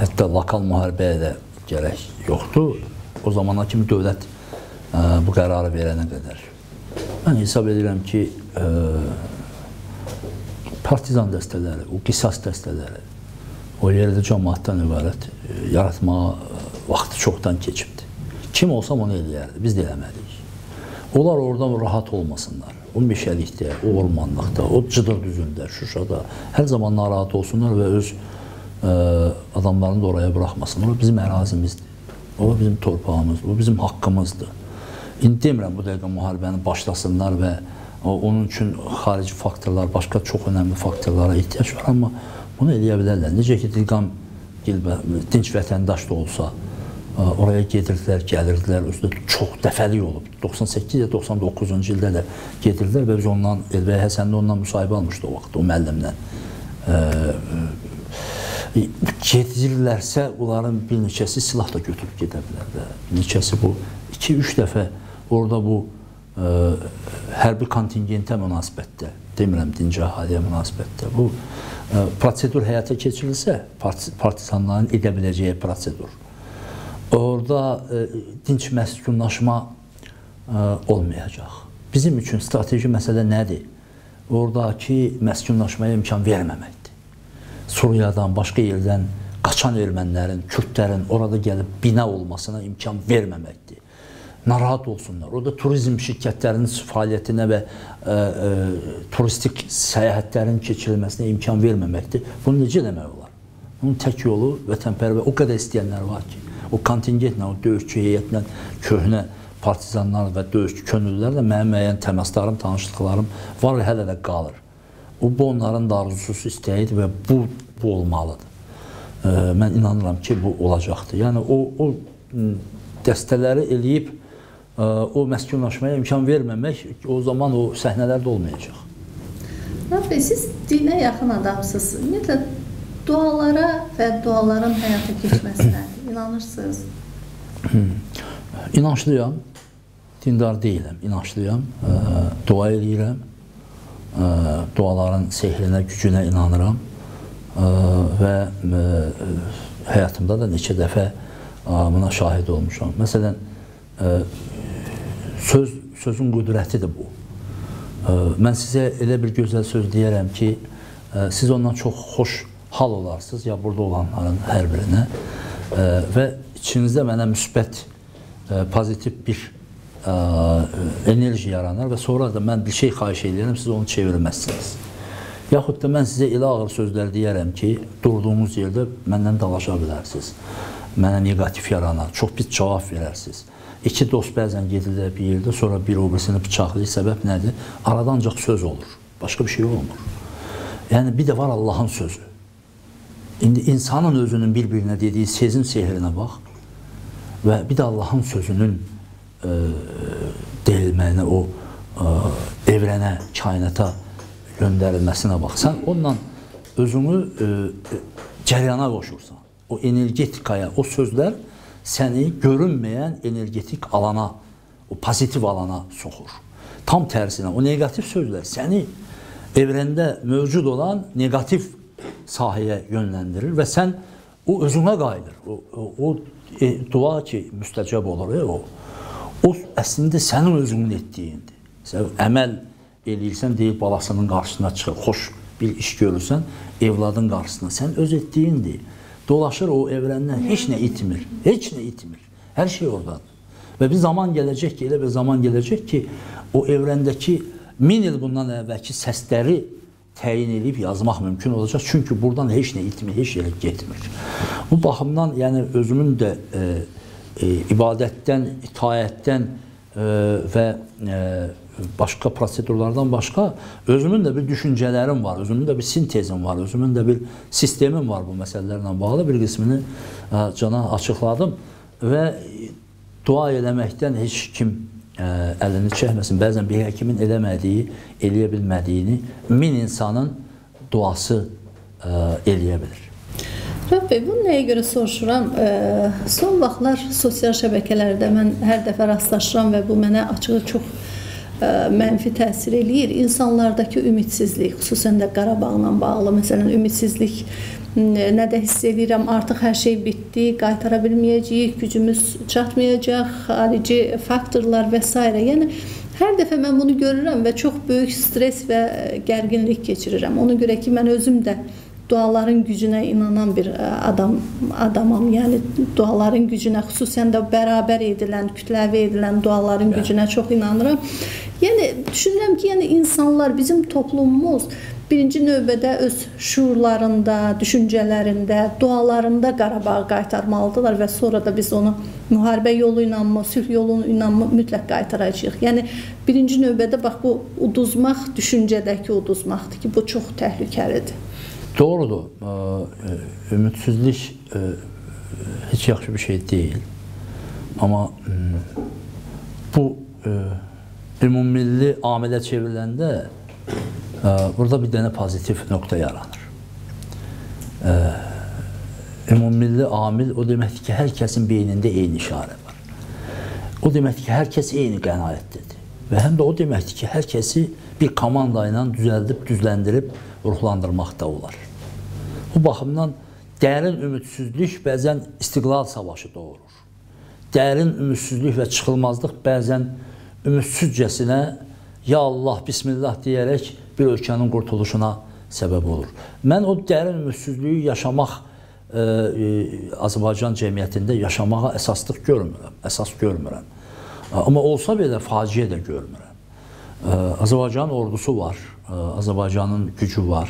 hətta lokal müharibəyə də gərək yoxdur. O zamana kimi dövlət ə, bu qərarı verənə qədər. Mən hesab edirəm ki, ə, partizan dəstələri, o qisas dəstələri o yerdə cəmaatdan ibarət ə, yaratmağa vaxtı çoxdan keçibdi. Kim olsam onu eləyərdi, biz də eləməliyik. Onlar oradan rahat olmasınlar. O meşəlikdə, o ormanlıqda, o cıdır düzündə, Şuşada hər zaman narahat olsunlar və öz adamlarını da oraya buraxmasınlar. O bizim ərazimizdir. O bizim torpağımızdır. O bizim haqqımızdır. İndi demirəm bu dəqiqə müharibəni başlasınlar və onun üçün xarici faktorlar, başqa çox önəmli faktorlara ehtiyac var, amma bunu eləyə bilərlər. Necə ki, Dilqam dinc vətəndaş da olsa, ə, oraya gedirdilər, gəlirdilər, özü də çox dəfəlik olub. 98 ya 99-cu ildə də gedirdilər və biz ondan, Elbəy Həsənli ondan müsahibə almışdı o vaxt, o müəllimlə. Gedirlərsə, onların bir neçəsi silah da götürüb gedə bilər də. Neçəsi bu 2-3 dəfə orada bu ə, hərbi kontingentə münasibətdə, demirəm dinci əhaliyə münasibətdə. Bu ə, prosedur həyata keçirilsə, partizanların edə biləcəyi prosedur. Orada ə, dinç məskunlaşma ə, olmayacaq. Bizim üçün strateji məsələ nədir? Oradakı məskunlaşmaya imkan verməməkdir. Suriyadan, başqa yerdən qaçan ermənilərin, kürdlərin orada gəlib bina olmasına imkan verməməkdir. Narahat olsunlar. Orada turizm şirkətlərinin fəaliyyətinə və ə, ə, turistik səyahətlərin keçirilməsinə imkan verməməkdir. Bunu necə demək olar? Bunun tək yolu vətənpərvər o qədər istəyənlər var ki, o kontingentlə, o döyüşçü heyətlə köhnə partizanlar və döyüşçü könüllülərlə mənim müəyyən təmaslarım, tanışlıqlarım var, hələ də qalır. O bu onların arzusu, istəyidir və bu bu olmalıdır. Ə, mən inanıram ki, bu olacaqdır. Yəni o o dəstələri eləyib ə, o məskunlaşmaya imkan verməmək o zaman o səhnələrdə olmayacaq. Rəbb, siz dinə yaxın adamsınız. Ümumiyyətlə dualara və duaların həyata keçməsinə inanırsınız? İnanclıyam. Dindar deyiləm, inanclıyam. Ə, dua eləyirəm. Ə, duaların sehrinə, gücünə inanıram. Ə, və ə, həyatımda da neçə dəfə ə, buna şahid olmuşam. Məsələn, ə, söz sözün qüdrətidir bu. Ə, mən sizə elə bir gözəl söz deyərəm ki, ə, siz ondan çox xoş hal olarsınız ya burada olanların hər birinə ə, və içinizdə mənə müsbət ə, pozitiv bir ə, enerji yaranır və sonra da mən bir şey xahiş edirəm, siz onu çevirməzsiniz. Yaxud da mən sizə elə ağır sözlər deyərəm ki, durduğunuz yerdə məndən dalaşa bilərsiniz. Mənə negativ yaranar, çox pis cavab verərsiniz. İki dost bəzən gedirlər bir yerdə, sonra bir o birisini bıçaqlayır. Səbəb nədir? Arada ancaq söz olur. Başqa bir şey olmur. Yəni bir də var Allahın sözü. İndi insanın özünün bir-birinə dediyi sezin sehrinə bax və bir də Allahın sözünün deyilməyinə, o ə, evrənə, kainata göndərilməsinə bax. Sən onunla özünü ə, cərəyana qoşursan. O energetikaya, o sözlər səni görünməyən energetik alana, o pozitiv alana soxur. Tam tərsinə, o negativ sözlər səni evrəndə mövcud olan negativ sahəyə yönləndirir və sən o özünə qayıdır. O, o, o e, dua ki, müstəcəb olur, e, o. O əslində sənin özünün etdiyindir. Sən əməl eləyirsən, deyib balasının qarşısına çıxır, xoş bir iş görürsən, evladın qarşısına. Sən öz etdiyindir. Dolaşır o evrəndən, heç nə itmir. Heç nə itmir. Hər şey oradadır. Və bir zaman gələcək ki, elə bir zaman gələcək ki, o evrəndəki min il bundan əvvəlki səsləri təyin edib yazmaq mümkün olacaq. Çünki buradan heç nə itmir, heç yerə getmir. Bu baxımdan, yəni özümün də e, ibadətdən, itaətdən e, və e, başqa prosedurlardan başqa özümün də bir düşüncələrim var, özümün də bir sintezim var, özümün də bir sistemim var bu məsələlərlə bağlı. Bir qismini e, cana açıqladım və dua eləməkdən heç kim əlini çəkməsin. Bəzən bir həkimin eləmədiyi, eləyə bilmədiyini min insanın duası eləyə bilir. Rəbb bəy, bunu nəyə görə soruşuram? E, son vaxtlar sosial şəbəkələrdə mən hər dəfə rastlaşıram və bu mənə açığı çox ə, mənfi təsir eləyir. İnsanlardakı ümidsizlik, xüsusən də Qarabağla bağlı, məsələn, ümidsizlik nə də hiss edirəm, artıq hər şey bitdi, qaytara bilməyəcəyik, gücümüz çatmayacaq, xarici faktorlar və s. Yəni hər dəfə mən bunu görürəm və çox böyük stress və gərginlik keçirirəm. Ona görə ki, mən özüm də duaların gücünə inanan bir adam adamam. Yəni duaların gücünə, xüsusən də bərabər edilən, kütləvi edilən duaların gücünə çox inanıram. Yəni düşünürəm ki, yəni insanlar, bizim toplumumuz birinci növbədə öz şuurlarında, düşüncələrində, dualarında Qarabağı qaytarmalıdırlar və sonra da biz onu müharibə yolu ilə, sülh yolu ilə mütləq qaytaracağıq. Yəni birinci növbədə bax bu uduzmaq düşüncədəki uduzmaqdır ki, bu çox təhlükəlidir. Doğrudur. Ümidsizlik heç yaxşı bir şey deyil. Amma bu ümummilli amilə çevriləndə burada bir dənə pozitiv nöqtə yaranır. Ümummilli amil o deməkdir ki, hər kəsin beynində eyni işarə var. O deməkdir ki, hər kəs eyni qənaətdədir. Və həm də o deməkdir ki, hər kəsi bir komanda ilə düzəldib, düzləndirib ruhlandırmaq da olar. Bu baxımdan dərin ümidsizlik bəzən istiqlal savaşı doğurur. Dərin ümidsizlik və çıxılmazlıq bəzən ümidsizcəsinə ya Allah, bismillah deyərək bir ölkənin qurtuluşuna səbəb olur. Mən o dərin ümidsizliyi yaşamaq ə, ə, Azərbaycan cəmiyyətində yaşamağa əsaslıq görmürəm, əsas görmürəm. Amma olsa belə faciə də görmürəm. Ə, Azərbaycan ordusu var, Azərbaycanın gücü var.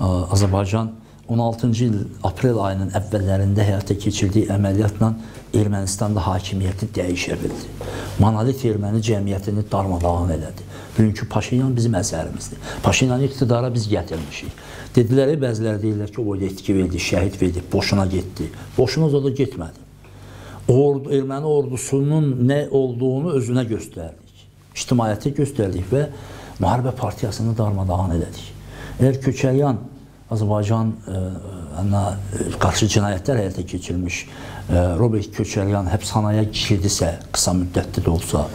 Azərbaycan 16-cı il aprel ayının əvvəllərində həyata keçirdiyi əməliyyatla Ermənistanda hakimiyyəti dəyişə bildi. Monolit erməni cəmiyyətini darmadağın elədi. Bugünkü Paşinyan bizim əsərimizdir. Paşinyanı iqtidara biz gətirmişik. Dedilər, bəziləri deyirlər ki, o etki verdi, şəhid verdi, boşuna getdi. Boşuna da getmədi. Ordu, erməni ordusunun nə olduğunu özünə göstərdik. İctimaiyyətə göstərdik və müharibə partiyasını darmadağın elədik. Əgər Köçəryan Azərbaycan ə, qarşı cinayətlər həyata keçirmiş ə, Robert Köçəryan həbsxanaya girdisə, qısa müddətli də olsa,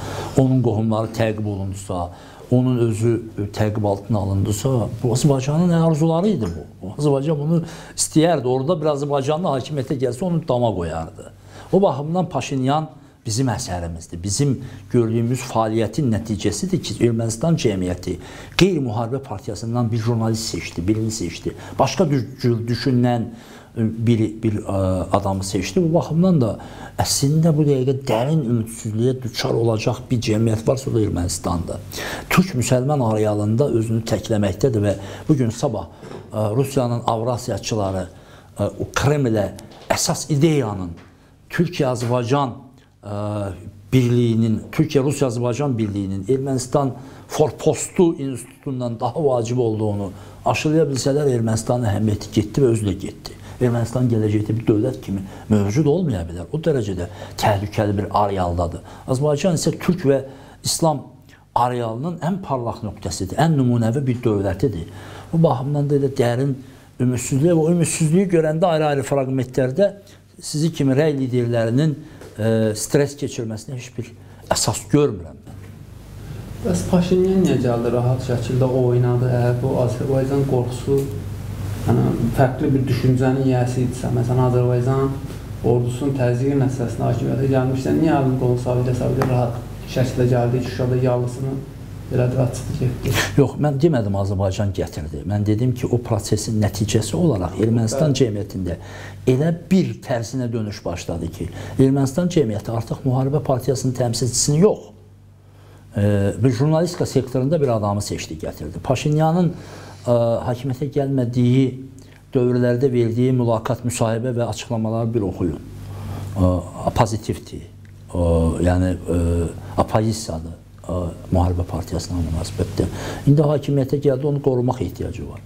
onun qohumları təqib olundusa, onun özü təqib altına alındısa, bu Azərbaycanın arzuları idi bu. Azərbaycan bunu istəyərdi. Orada bir Azərbaycanlı hakimiyyətə gəlsə onu dama qoyardı. O baxımdan Paşinyan bizim əsərimizdir. Bizim gördüyümüz fəaliyyətin nəticəsidir ki, Ermənistan cəmiyyəti qeyri-müharibə partiyasından bir jurnalist seçdi, birini seçdi. Başqa düşünən bir, bir adamı seçdi. Bu baxımdan da əslində bu dəqiqə dərin ümidsizliyə düçar olacaq bir cəmiyyət varsa o da Ermənistanda. Türk-müsəlman arayalında özünü təkləməkdədir və bu gün sabah Rusiyanın Avrasiyaçıları Kremlə əsas ideyanın Türkiyə-Azərbaycan birliyinin, Türkiyə-Rusiya-Azərbaycan birliyinin Ermənistan forpostu institutundan daha vacib olduğunu aşılaya bilsələr Ermənistanın əhəmiyyəti getdi və özü də getdi. Ermənistan gələcəkdə bir dövlət kimi mövcud olmaya bilər. O dərəcədə təhlükəli bir arealdadır. Azərbaycan isə türk və İslam arealının ən parlaq nöqtəsidir, ən nümunəvi bir dövlətidir. Bu baxımdan da elə dərin ümidsizlik və o ümidsizliyi görəndə ayrı-ayrı fraqmentlərdə sizi kimi rəy liderlərinin ə, stres keçirməsinə heç bir əsas görmürəm mən. Bəs Paşinyan niyə gəldi rahat şəkildə oynadı? Əgər bu Azərbaycan qorxusu yəni, fərqli bir düşüncənin yiyəsi idisə, məsələn Azərbaycan ordusunun təzyiqi nəticəsində hakimiyyətə gəlmişsə, niyə Əlim Qolu Sabidə Sabidə rahat şəkildə gəldi, Şuşada yallısını elədi, açdı, getdi? Yox, mən demədim Azərbaycan gətirdi. Mən dedim ki, o prosesin nəticəsi olaraq Ermənistan cəmiyyətində elə bir tərsinə dönüş başladı ki, Ermənistan cəmiyyəti artıq müharibə partiyasının təmsilçisini yox, e, bir jurnalistika sektorunda bir adamı seçdi, gətirdi. Paşinyanın ə, hakimiyyətə gəlmədiyi dövrlərdə verdiyi mülakat, müsahibə və açıqlamaları bir oxuyun. Ə, pozitivdir. Yəni opozisiyadır müharibə partiyasına münasibətdə. İndi hakimiyyətə gəldi, onu qorumaq ehtiyacı var.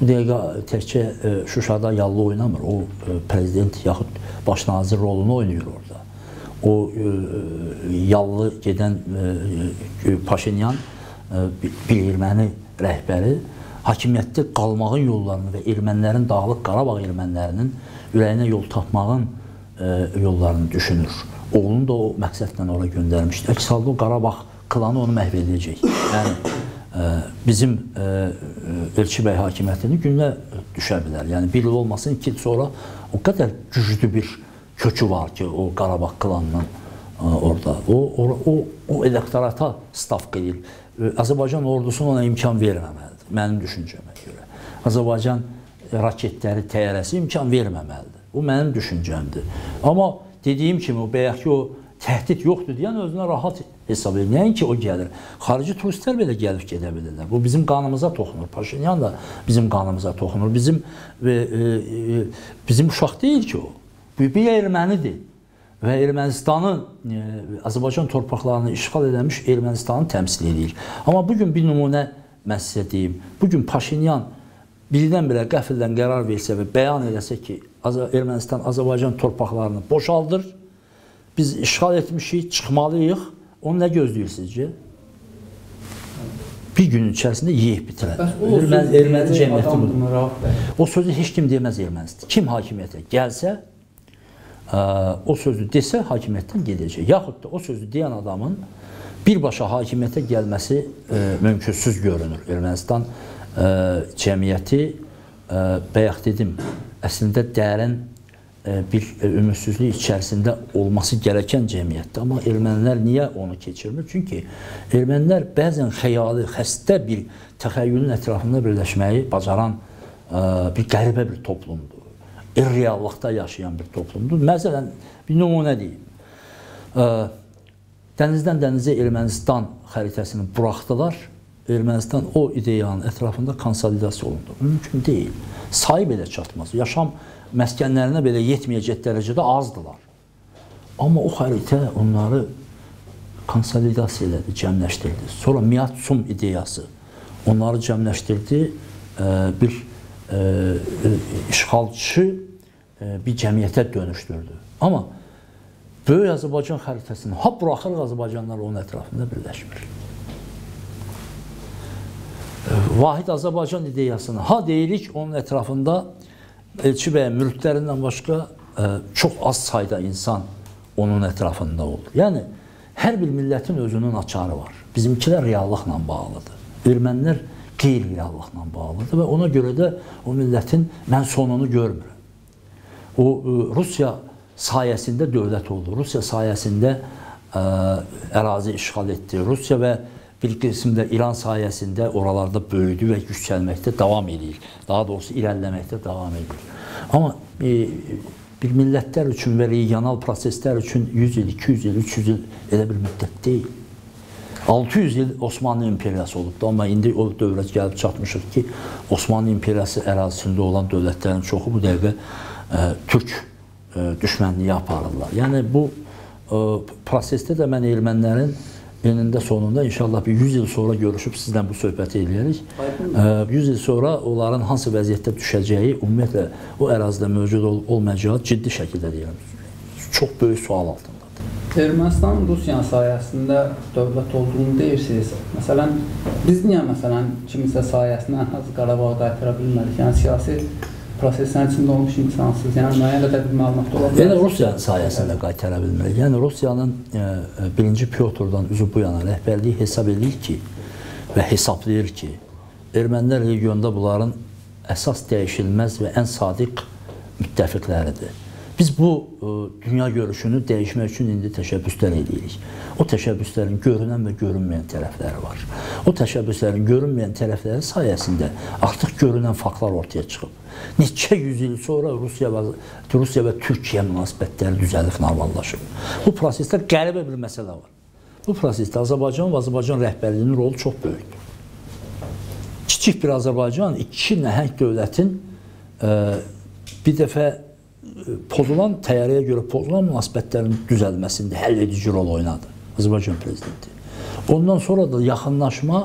Bu dəqiqə təkcə Şuşada yallı oynamır. O prezident yaxud baş nazir rolunu oynayır orada. O yallı gedən Paşinyan bir erməni rəhbəri hakimiyyətdə qalmağın yollarını və ermənilərin Dağlıq Qarabağ ermənilərinin ürəyinə yol tapmağın yollarını düşünür. Oğlunu da o məqsədlə ora göndərmişdi. Əks halda o Qarabağ klanı onu məhv edəcək. Yəni ə, bizim ə, Elçi bəy hakimiyyətinin günə düşə bilər. Yəni bir il olmasın, iki il sonra o qədər güclü bir kökü var ki, o Qarabağ klanının ə, orada. O o o, o elektorata stavka edir. Azərbaycan ordusu ona imkan verməməlidir mənim düşüncəmə görə. Azərbaycan raketləri, təyyarəsi imkan verməməlidir. Bu mənim düşüncəmdir. Amma dediyim kimi o bayaqki o təhdid yoxdur deyən özünə rahat hesab edir. Nəinki o gəlir. Xarici turistlər belə gəlib gedə bilirlər. Bu bizim qanımıza toxunur. Paşinyan da bizim qanımıza toxunur. Bizim e, e, bizim uşaq deyil ki o. Bu bir ermənidir və Ermənistanı e, Azərbaycan torpaqlarını işğal edilmiş Ermənistanı təmsil edir. Amma bu gün bir nümunə mən sizə deyim, bugün Paşinyan birdən-birə qəfildən qərar versə və bəyan eləsə ki, Ermənistan Azərbaycan torpaqlarını boşaldır, biz işğal etmişik, çıxmalıyıq, onu nə gözləyir sizcə? Bir gün içərisində yeyib bitirər. Erməni, erməni cəmiyyəti budur. O sözü heç kim deməz Ermənistan. Kim hakimiyyətə gəlsə, ə, o sözü desə hakimiyyətdən gedəcək. Yaxud da o sözü deyən adamın birbaşa hakimiyyətə gəlməsi e, mümkünsüz görünür. Ermənistan e, cəmiyyəti e, bayaq dedim, əslində dərin e, bir e, ümidsizlik içərisində olması gerəkən cəmiyyətdir. Amma ermənilər niyə onu keçirmir? Çünki ermənilər bəzən xəyali, xəstə bir təxəyyülün ətrafında birləşməyi bacaran e, bir qəribə bir toplumdur. İrreallıqda yaşayan bir toplumdur. Məsələn, bir nümunə deyim. Dənizdən dənizə Ermənistan xəritəsini buraxdılar. Ermənistan o ideyanın ətrafında konsolidasiya olundu. Mümkün deyil. Sayı belə çatmaz. Yaşam məskənlərinə belə yetməyəcək dərəcədə azdılar. Amma o xəritə onları konsolidasiya elədi, cəmləşdirdi. Sonra Miyatsum ideyası onları cəmləşdirdi, bir işğalçı bir cəmiyyətə dönüşdürdü. Amma Böyük Azərbaycan xəritəsini ha buraxırıq Azərbaycanlar onun ətrafında birləşmir. Vahid Azərbaycan ideyasını ha deyirik onun ətrafında Elçi bəy mülklərindən başqa ə, çox az sayda insan onun ətrafında olur. Yəni hər bir millətin özünün açarı var. Bizimkilər reallıqla bağlıdır. Ermənilər qeyri-reallıqla bağlıdır və ona görə də o millətin mən sonunu görmürəm. O ə, Rusiya sayəsində dövlət oldu. Rusiya sayəsində ə, ərazi işğal etdi. Rusiya və bir qism də İran sayəsində oralarda böyüdü və yüksəlməkdə davam edir. Daha doğrusu irəliləməkdə davam edir. Amma e, bir millətlər üçün və regional proseslər üçün 100 il, 200 il, 300 il elə bir müddət deyil. 600 il Osmanlı imperiyası olubdu, amma indi o dövrə gəlib çatmışıq ki, Osmanlı imperiyası ərazisində olan dövlətlərin çoxu bu dəqiqə ə, türk ə, düşmənliyi aparırlar. Yəni bu ə, prosesdə də mən ermənilərin enində sonunda inşallah bir 100 il sonra görüşüb sizlə bu söhbəti eləyərik. 100 il sonra onların hansı vəziyyətdə düşəcəyi, ümumiyyətlə o ərazidə mövcud ol olmayacağı ciddi şəkildə deyirəm. Çox böyük sual altındadır. Ermənistan Rusiyanın sayəsində dövlət olduğunu deyirsiniz. Məsələn, biz niyə məsələn kimisə sayəsində Qarabağı qaytara bilmədik? Yəni siyasi proseslərin içində olmuş insansınız. Yəni müəyyən qədər bir məlumat ola bilər. Yəni Rusiyanın sayəsində qaytara bilmirik. Yəni Rusiyanın e, birinci Pyotrdan üzü bu yana rəhbərliyi hesab edir ki və hesablayır ki, ermənilər regionda bunların əsas dəyişilməz və ən sadiq müttəfiqləridir. Biz bu ə, dünya görüşünü dəyişmək üçün indi təşəbbüslər edirik. O təşəbbüslərin görünən və görünməyən tərəfləri var. O təşəbbüslərin görünməyən tərəfləri sayəsində artıq görünən faktlar ortaya çıxıb. Neçə yüz il sonra Rusiya və Rusiya və Türkiyə münasibətləri düzəlib, normallaşıb. Bu prosesdə qəribə bir məsələ var. Bu prosesdə Azərbaycan və Azərbaycan rəhbərliyinin rolu çox böyükdür. Kiçik bir Azərbaycan iki nəhəng dövlətin ə, bir dəfə pozulan, təyyarəyə görə pozulan münasibətlərin düzəlməsində həll edici rol oynadı Azərbaycan prezidenti. Ondan sonra da yaxınlaşma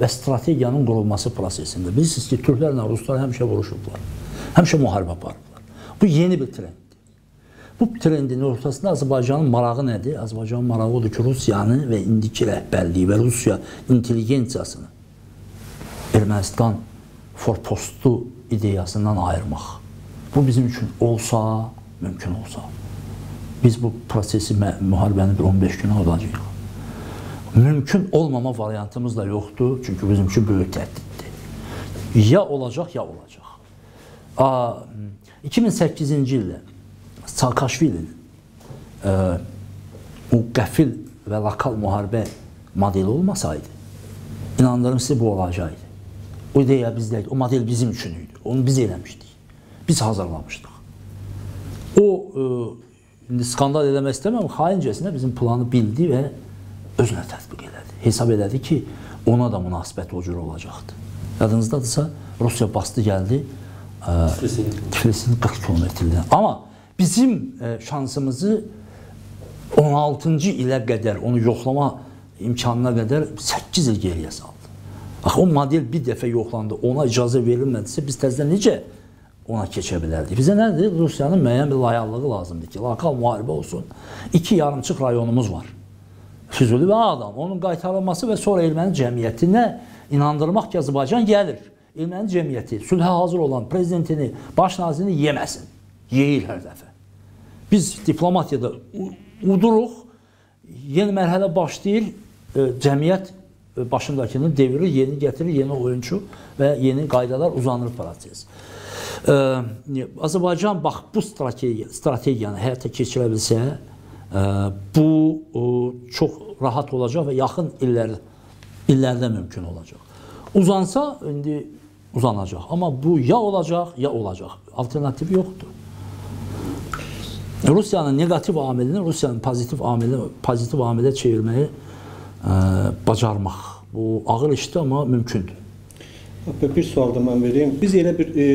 və strategiyanın qurulması prosesində. Bilirsiniz ki, türklərlə ruslar həmişə vuruşublar. Həmişə müharibə aparıblar. Bu yeni bir trenddir. Bu trendin ortasında Azərbaycanın marağı nədir? Azərbaycanın marağı odur ki, Rusiyanı və indiki rəhbərliyi və Rusiya intelligensiyasını Ermənistan forpostu ideyasından ayırmaq. Bu bizim üçün olsa, mümkün olsa. Biz bu prosesi, müharibəni bir 15 günə alacağıq. Mümkün olmama variantımız da yoxdur, çünki bizim üçün böyük təhdiddir. Ya olacaq, ya olacaq. A, 2008-ci ildə Saakashvilinin o qəfil və lokal müharibə modeli olmasaydı, inandırım sizə bu olacaqdı. O ideya bizdəydi, o model bizim üçün idi. Onu biz eləmişdik biz hazırlamışdıq. O e, indi skandal eləmək istəmirəm, xaincəsinə bizim planı bildi və özünə tətbiq elədi. Hesab elədi ki, ona da münasibət o cür olacaqdı. Yadınızdadırsa, Rusiya bastı gəldi Tiflisin 40 kilometrliyə. Amma bizim e, şansımızı 16-cı ilə qədər onu yoxlama imkanına qədər 8 il geriyə saldı. Axı o model bir dəfə yoxlandı, ona icazə verilmədisə biz təzədən necə ona keçə bilərdik. Bizə nədir? Rusiyanın müəyyən bir layihəliyi lazımdır ki, lokal müharibə olsun. İki yarımçıq rayonumuz var. Füzuli və Ağdam. Onun qaytarılması və sonra erməni cəmiyyətinə inandırmaq ki, Azərbaycan gəlir. Erməni cəmiyyəti sülhə hazır olan prezidentini, baş nazirini yeməsin. Yeyir hər dəfə. Biz diplomatiyada uduruq, yeni mərhələ başlayır, e, cəmiyyət e, başındakını devirir, yeni gətirir, yeni oyunçu və yeni qaydalar uzanır proses. Azərbaycan bax bu strategiya strategiyanı həyata keçirə bilsə, bu çox rahat olacaq və yaxın illər illərdə mümkün olacaq. Uzansa indi uzanacaq. Amma bu ya olacaq, ya olacaq. Alternativ yoxdur. Rusiyanın neqativ amilini Rusiyanın pozitiv amilini pozitiv amilə çevirməyi ə, bacarmaq. Bu ağır işdir, amma mümkündür. Bir sual da mən verim. Biz elə bir e,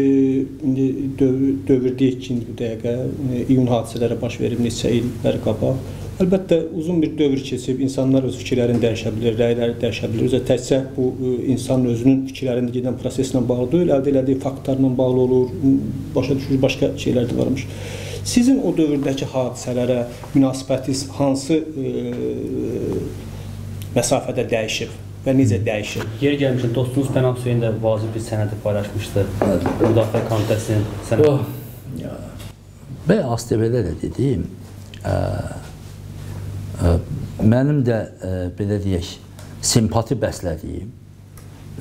indi dövr, dövrdəyik ki, indi bu dəqiqə e, iyun hadisələri baş verib neçə illər qabaq. Əlbəttə uzun bir dövr keçib, insanlar öz fikirlərini dəyişə bilər, rəyləri dəyişə bilər. Özə təkcə bu e, insanın özünün fikirlərində gedən proseslə bağlı deyil, əldə elədiyi faktlarla bağlı olur, başa düşür, başqa şeylər də varmış. Sizin o dövrdəki hadisələrə münasibətiniz hansı e, məsafədə dəyişib və necə dəyişib? Yer gəlmişkən dostunuz Pənah Hüseyn də vacib bir sənədi paylaşmışdı. Müdafiə komitəsinin sənədi. Oh. Və ASTV-də də dedim, ə, ə, mənim də ə, belə deyək, simpati bəslədiyim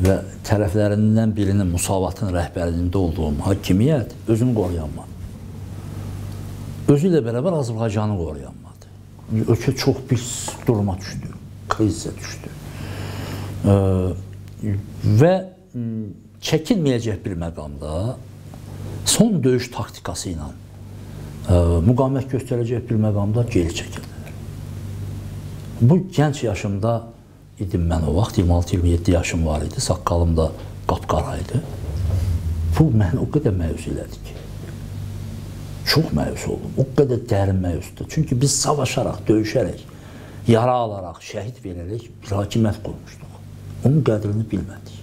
və tərəflərindən birinin Musavatın rəhbərliyində olduğum hakimiyyət özünü qoruyanmadı. Özü ilə bərabər Azərbaycanı qoruyanmadı. Ölkə çox pis duruma düşdü, krizə düşdü. Və çəkilməyəcək bir məqamda son döyüş taktikası ilə ə, müqavimət göstərəcək bir məqamda geri çəkildilər. Bu gənc yaşımda idim mən o vaxt 26-27 yaşım var idi, saqqalım da qapqara idi. Bu məni o qədər məyus elədi ki, çox məyus oldum. O qədər dərin məyusdur. Çünki biz savaşaraq, döyüşərək, yara alaraq, şəhid verərək bir hakimiyyət qurmuşduq. Onun qədrini bilmədik.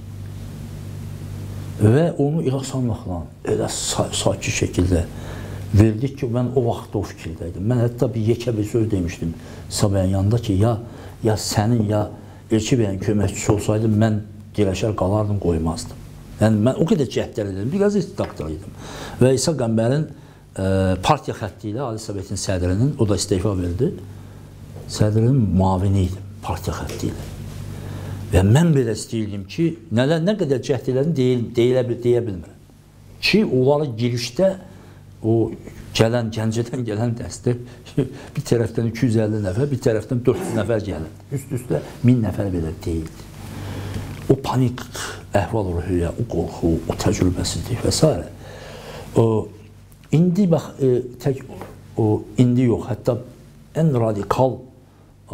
Və onu ilasanlıqla elə sakit şəkildə verdik ki, mən o vaxt o fikirdəydim. Mən hətta bir yekə bir söz demişdim Sabayan yanında ki, ya ya sənin ya Elçi bəyin köməkçisi olsaydım mən girəşər qalardım, qoymazdım. Yəni mən o qədər cəhdlər edirdim, biraz istidaqdır idim. Və İsa Qəmbərin ə, partiya xətti ilə Ali Sovetin sədrinin, o da istefa verdi, sədrinin müavini idim partiya xətti ilə. Və mən belə istəyirdim ki, nələr nə qədər cəhd elədim deyil, deyilə bil, deyə bilmirəm. Ki, onları girişdə o gələn Gəncədən gələn dəstə bir tərəfdən 250 nəfər, bir tərəfdən 400 nəfər gəlir. Üst-üstə 1000 nəfər belə deyildi. O panik əhval-ruhiyyə, o qorxu, o təcrübəsizlik və s. O indi bax e, tək o indi yox, hətta ən radikal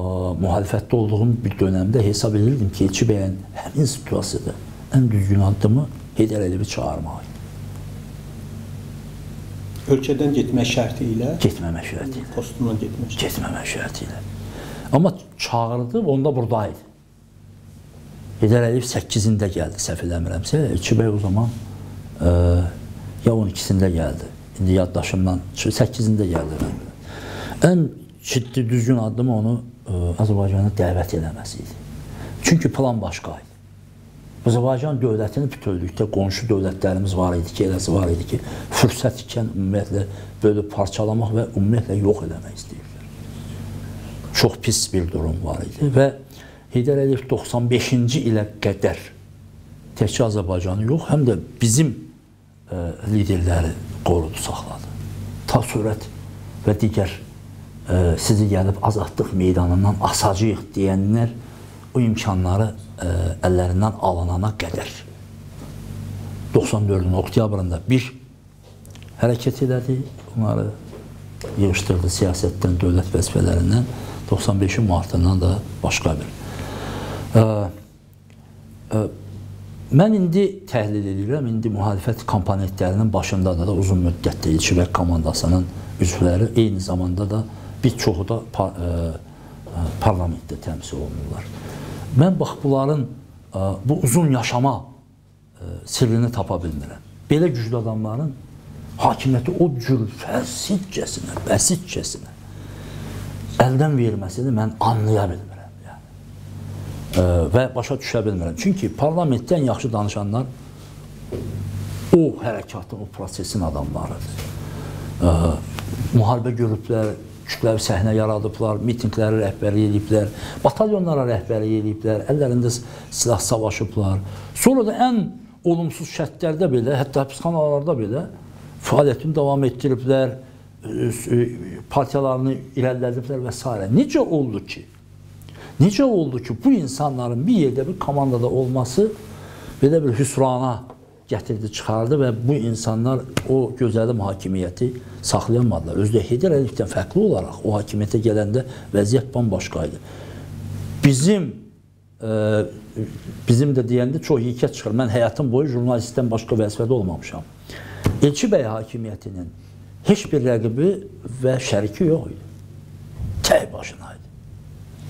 ə, mühalifətdə olduğum bir dönəmdə hesab edirdim ki, Elçi bəyin həmin situasiyada ən düzgün addımı Heydər Əliyevi çağırmaq idi. Ölkədən getmək şərti ilə Getməmək şərti ilə. postundan getmək şərti. Getməmək şərti ilə. Amma çağırdı, onda buradaydı. Heydər Əliyev 8-də gəldi, səhv eləmirəmsə. Elçi bəy o zaman ə, ya 12-sində gəldi. İndi yaddaşımdan 8-də gəldi. Ən ciddi düzgün addımı onu ə, Azərbaycana dəvət eləməsi idi. Çünki plan başqa idi. Azərbaycan dövlətini bütövlükdə qonşu dövlətlərimiz var idi ki, eləsi var idi ki, fürsət ikən ümumiyyətlə bölüb parçalamaq və ümumiyyətlə yox eləmək istəyirlər. Çox pis bir durum var idi və Heydər Əliyev 95-ci ilə qədər təkcə Azərbaycanı yox, həm də bizim liderləri qorudu, saxladı. Ta sürət və digər ə, sizi gəlib azadlıq meydanından asacağıq deyənlər o imkanları ə, əllərindən alınana qədər 94-ün oktyabrında bir hərəkət elədi, onları yığışdırdı siyasətdən, dövlət vəzifələrindən, 95-in martından da başqa bir. Ə, ə, mən indi təhlil edirəm, indi mühalifət komponentlərinin başında da, da uzun müddətdə İlçivək komandasının üzvləri, eyni zamanda da bir çoxu da par ə, parlamentdə təmsil olunurlar. Mən bax bunların ə, bu uzun yaşama ə, sirrini tapa bilmirəm. Belə güclü adamların hakimiyyəti o cür fəsidcəsinə, bəsitcəsinə əldən verməsini mən anlaya bilmirəm. Yəni. Ə, və başa düşə bilmirəm. Çünki parlamentdən yaxşı danışanlar o hərəkatın, o prosesin adamlarıdır. Ə, müharibə görüblər, kütləvi səhnə yaradıblar, mitinqləri rəhbərlik ediblər, batalyonlara rəhbərlik ediblər, əllərində silah savaşıblar. Sonra da ən olumsuz şərtlərdə belə, hətta həbsxanalarda belə fəaliyyətini davam etdiriblər, e, e, partiyalarını irəlilədiblər və s. Necə oldu ki, necə oldu ki, bu insanların bir yerdə bir komandada olması belə bir hüsrana gətirdi, çıxardı və bu insanlar o gözəlim hakimiyyəti saxlayamadılar. Özdə Heydər Əliyevdən fərqli olaraq o hakimiyyətə gələndə vəziyyət bambaşqa idi. Bizim e, bizim də deyəndə çox yekə çıxır. Mən həyatım boyu jurnalistdən başqa vəzifədə olmamışam. Elçi bəy hakimiyyətinin heç bir rəqibi və şəriki yox idi. Tək başına idi.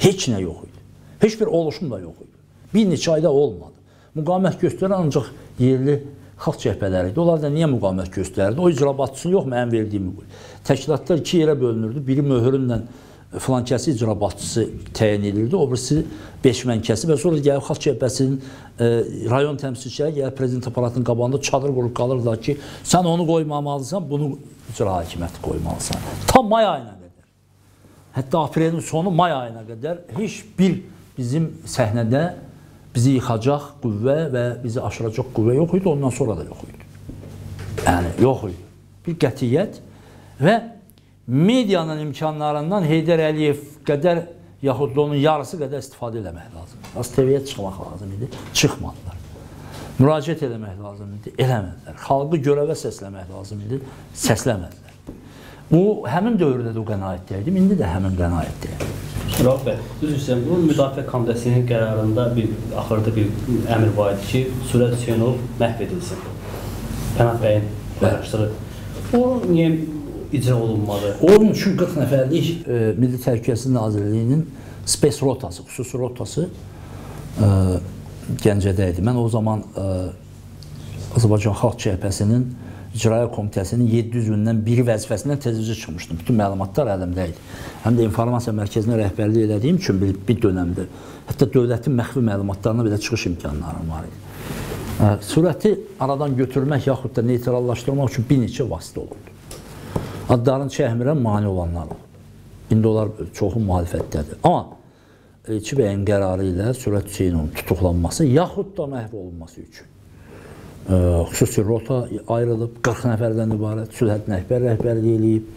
Heç nə yox idi. Heç bir oluşum da yox idi. Bir neçə ayda olmadı. Müqavimət göstərən ancaq yerli xalq cəhbələri idi. Onlar da niyə müqavimət göstərdi? O icrabatçısı yox, mənim verdiyim təşkilatlar iki yerə bölünürdü. Biri möhürünlə filan kəsi icrabatçısı təyin edildi, o birisi beşmən kəsi və sonra gəlib xalq cəhbəsinin e, rayon təmsilçiləri gəlib prezident aparatının qabağında çadır qurub qalırlar ki, sən onu qoymamalısan, bunu icra hakimiyyəti qoymalısan. Tam may ayına qədər. Hətta aprelin sonu may ayına qədər heç bir bizim səhnədə bizi yıxacaq qüvvə və bizi aşıracaq qüvvə yox idi, ondan sonra da yox idi. Yəni, yox idi. Bir qətiyyət və medianın imkanlarından Heydər Əliyev qədər yaxud da onun yarısı qədər istifadə eləmək lazım. Az TV-yə çıxmaq lazım idi, çıxmadılar. Müraciət eləmək lazım idi, eləmədilər. Xalqı görəvə səsləmək lazım idi, səsləmədilər. Bu, həmin dövrdə də o qənaətdəydim, indi də həmin qənaətdəyəm. Rauf bəy, düz istəyirəm. Bu Müdafiə Komitəsinin qərarında bir axırda bir əmr var idi ki, Sürət Hüseynov məhv edilsin. Pənah bəyin paylaşdığı. O niyə icra olunmadı? Onun üçün 40 nəfərlik e, Milli Təhlükəsizlik Nazirliyinin spes rotası, xüsusi rotası e, Gəncədə idi. Mən o zaman e, Azərbaycan Xalq Cəhbəsinin İcraiyyə Komitəsinin 7 üzvündən biri vəzifəsindən tezlicə çıxmışdım. Bütün məlumatlar əlimdə idi. Həm də informasiya mərkəzinə rəhbərlik elədiyim üçün bir, bir dönəmdə hətta dövlətin məxfi məlumatlarına belə çıxış imkanlarım var idi. Surəti aradan götürmək yaxud da neytrallaşdırmaq üçün bir neçə vasitə olurdu. Adlarını çəkmirəm, mane olanlar oldu. İndi onlar çoxu mühalifətdədir. Amma Elçi bəyin qərarı ilə Sürət Hüseynovun tutuqlanması yaxud da məhv olunması üçün xüsusi rota ayrılıb 40 nəfərdən ibarət sürət rəhbər rəhbərlik eləyib.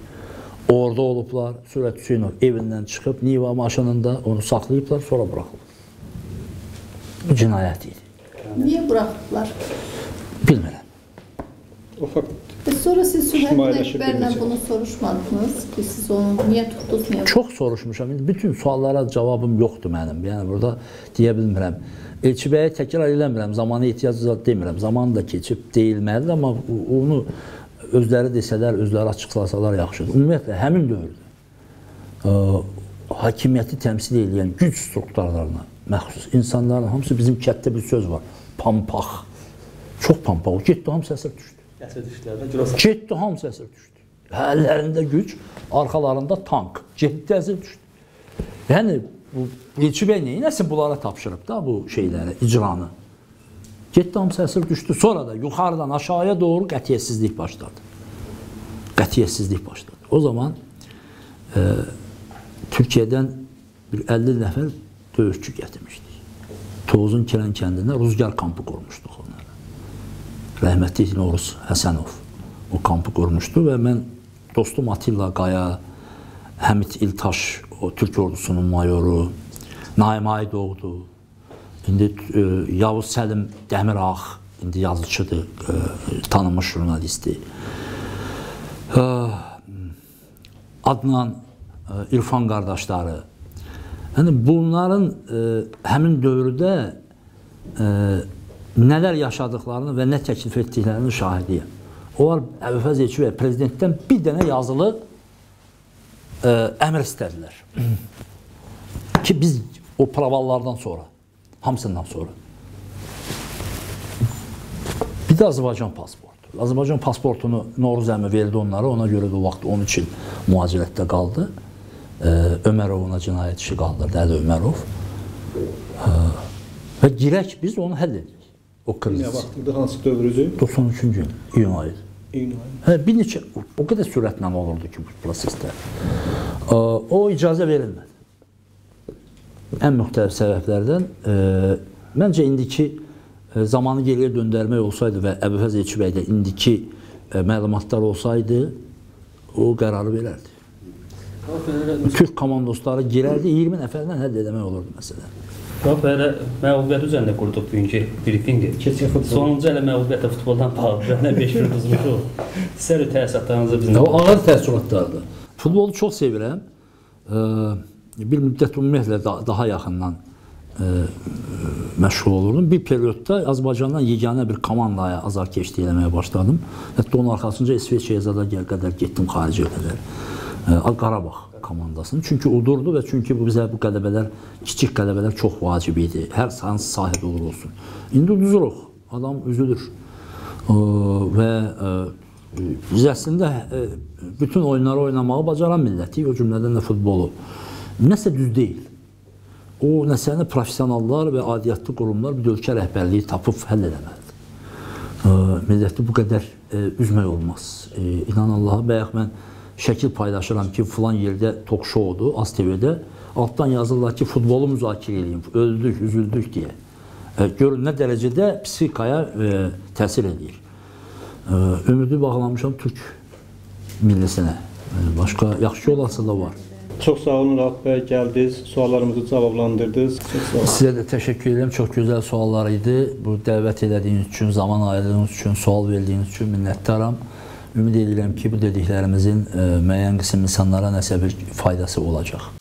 Orada olublar. Sürət Hüseynov evindən çıxıb Niva maşınında onu saxlayıblar, sonra buraxılıb. Bu cinayət idi. Niyə buraxıblar? Bilmirəm. O fakt E sonra siz Sürət bilməyəcək. bunu soruşmadınız ki, siz onu niyə tutdunuz, niyə Çox soruşmuşam. İndi bütün suallara cavabım yoxdur mənim. Yəni burada deyə bilmirəm. Elçi bəyə təkrar eləmirəm. Zamanı ehtiyac demirəm. Zaman da keçib deyilməlidir, amma onu özləri desələr, özləri açıqlasalar yaxşıdır. Ümumiyyətlə həmin dövrdə ə, hakimiyyəti təmsil edən güc strukturlarına məxsus insanların hamısı bizim kətdə bir söz var. Pampaq. Çox pampaq. Getdi hamısı əsir düşdü. Əsir düşdülər. Getdi hamısı əsir düşdü. Əllərində güc, arxalarında tank. Getdi əsir düşdü. Yəni bu Elçi bəy neynəsin bunlara tapşırıb da bu şeyləri, icranı. Getdi hamısı əsir düşdü. Sonra da yuxarıdan aşağıya doğru qətiyyətsizlik başladı. Qətiyyətsizlik başladı. O zaman e, Türkiyədən bir 50 nəfər döyüşçü gətirmişdik. Tovuzun Kirən kəndində Ruzgar kampı qurmuşduq onlara. Rəhmətli Noruz Həsənov o kampı qurmuşdu və mən dostum Atilla Qaya, Həmid İltaş, o Türk ordusunun mayoru, Naim Aydoğdu, indi e, Yavuz Səlim Dəmirağ, indi yazıçıdır, e, tanınmış jurnalisti. E, Adnan, e, İrfan qardaşları. Yəni bunların e, həmin dövrdə e, nələr yaşadıklarını və nə təklif etdiklərinin şahidiyəm. Onlar Əbülfəz Elçi və prezidentdən bir dənə yazılı əmr istədilər. Ki biz o pravallardan sonra, hamısından sonra bir də Azərbaycan pasportu. Azərbaycan pasportunu Noruz əmi verdi onlara, ona görə də o vaxt 13 il mühacirətdə qaldı. Ömərov ona cinayət işi qaldırdı, Əli Ömərov. Və girək biz onu həll edirik. O nə kriz. vaxtdır, hansı dövrüdür? 93-cü il iyun ayı. Ayı. Hə, bir neçə o qədər sürətlə olurdu ki, bu prosesdə. O icazə verilmədi. Ən müxtəlif səbəblərdən ə, məncə indiki e, zamanı geriyə döndərmək olsaydı və Əbülfəz Elçi bəydə indiki e, məlumatlar olsaydı, o qərarı verərdi. Türk komandosları girərdi, 20 nəfərlə həll etmək olurdu məsələn. Bax belə məğlubiyyət üzərində qurduq bugünkü brifinqi. Keçən futbol. Sonuncu elə məğlubiyyətlə futboldan bağlı. Nə 5 gün uduzmuşuq. Sizə təsiratlarınızı bizimlə O ağır təəssüratlardır. Futbolu çox sevirəm. Bir müddət ümumiyyətlə da- daha yaxından məşğul olurdum. Bir periodda Azərbaycandan yeganə bir komandaya azarkeşlik eləməyə başladım. Hətta onun arxasınca İsveçrəyə qədər getdim xarici ölkələrə. E, Qarabağ komandasını. Çünki udurdu və çünki bu bizə bu qələbələr, kiçik qələbələr çox vacib idi. Hər hansı sahədə olur olsun. İndi uduzuruq. Adam üzülür. Və e, biz əslində e, bütün oyunları oynamağı bacaran millətik, o cümlədən də futbolu. Nəsə düz deyil. O məsələni professionallar və aidiyyatlı qurumlar bir ölkə rəhbərliyi tapıb həll etməlidir. E, Milləti bu qədər e, üzmək olmaz. İnan Allaha, bayaq mən şəkil paylaşıram ki, filan yerdə tok şoudur, ASTV-də. Altdan yazırlar ki, futbolu müzakirə edin, öldük, üzüldük deyə. E, Görün nə dərəcədə psixikaya e, təsir edir. E, Ümidi bağlamışam Türk millisinə. E, Başqa yaxşı olası da var. Çox sağ olun Rahat bəy, gəldiniz, suallarımızı cavablandırdınız. Sizə də təşəkkür edirəm. Çox gözəl suallar idi. Bu dəvət elədiyiniz üçün, zaman ayırdığınız üçün, sual verdiyiniz üçün minnətdaram. Ümid edirəm ki, bu dediklərimizin e, müəyyən qism insanlara nəsə bir faydası olacaq.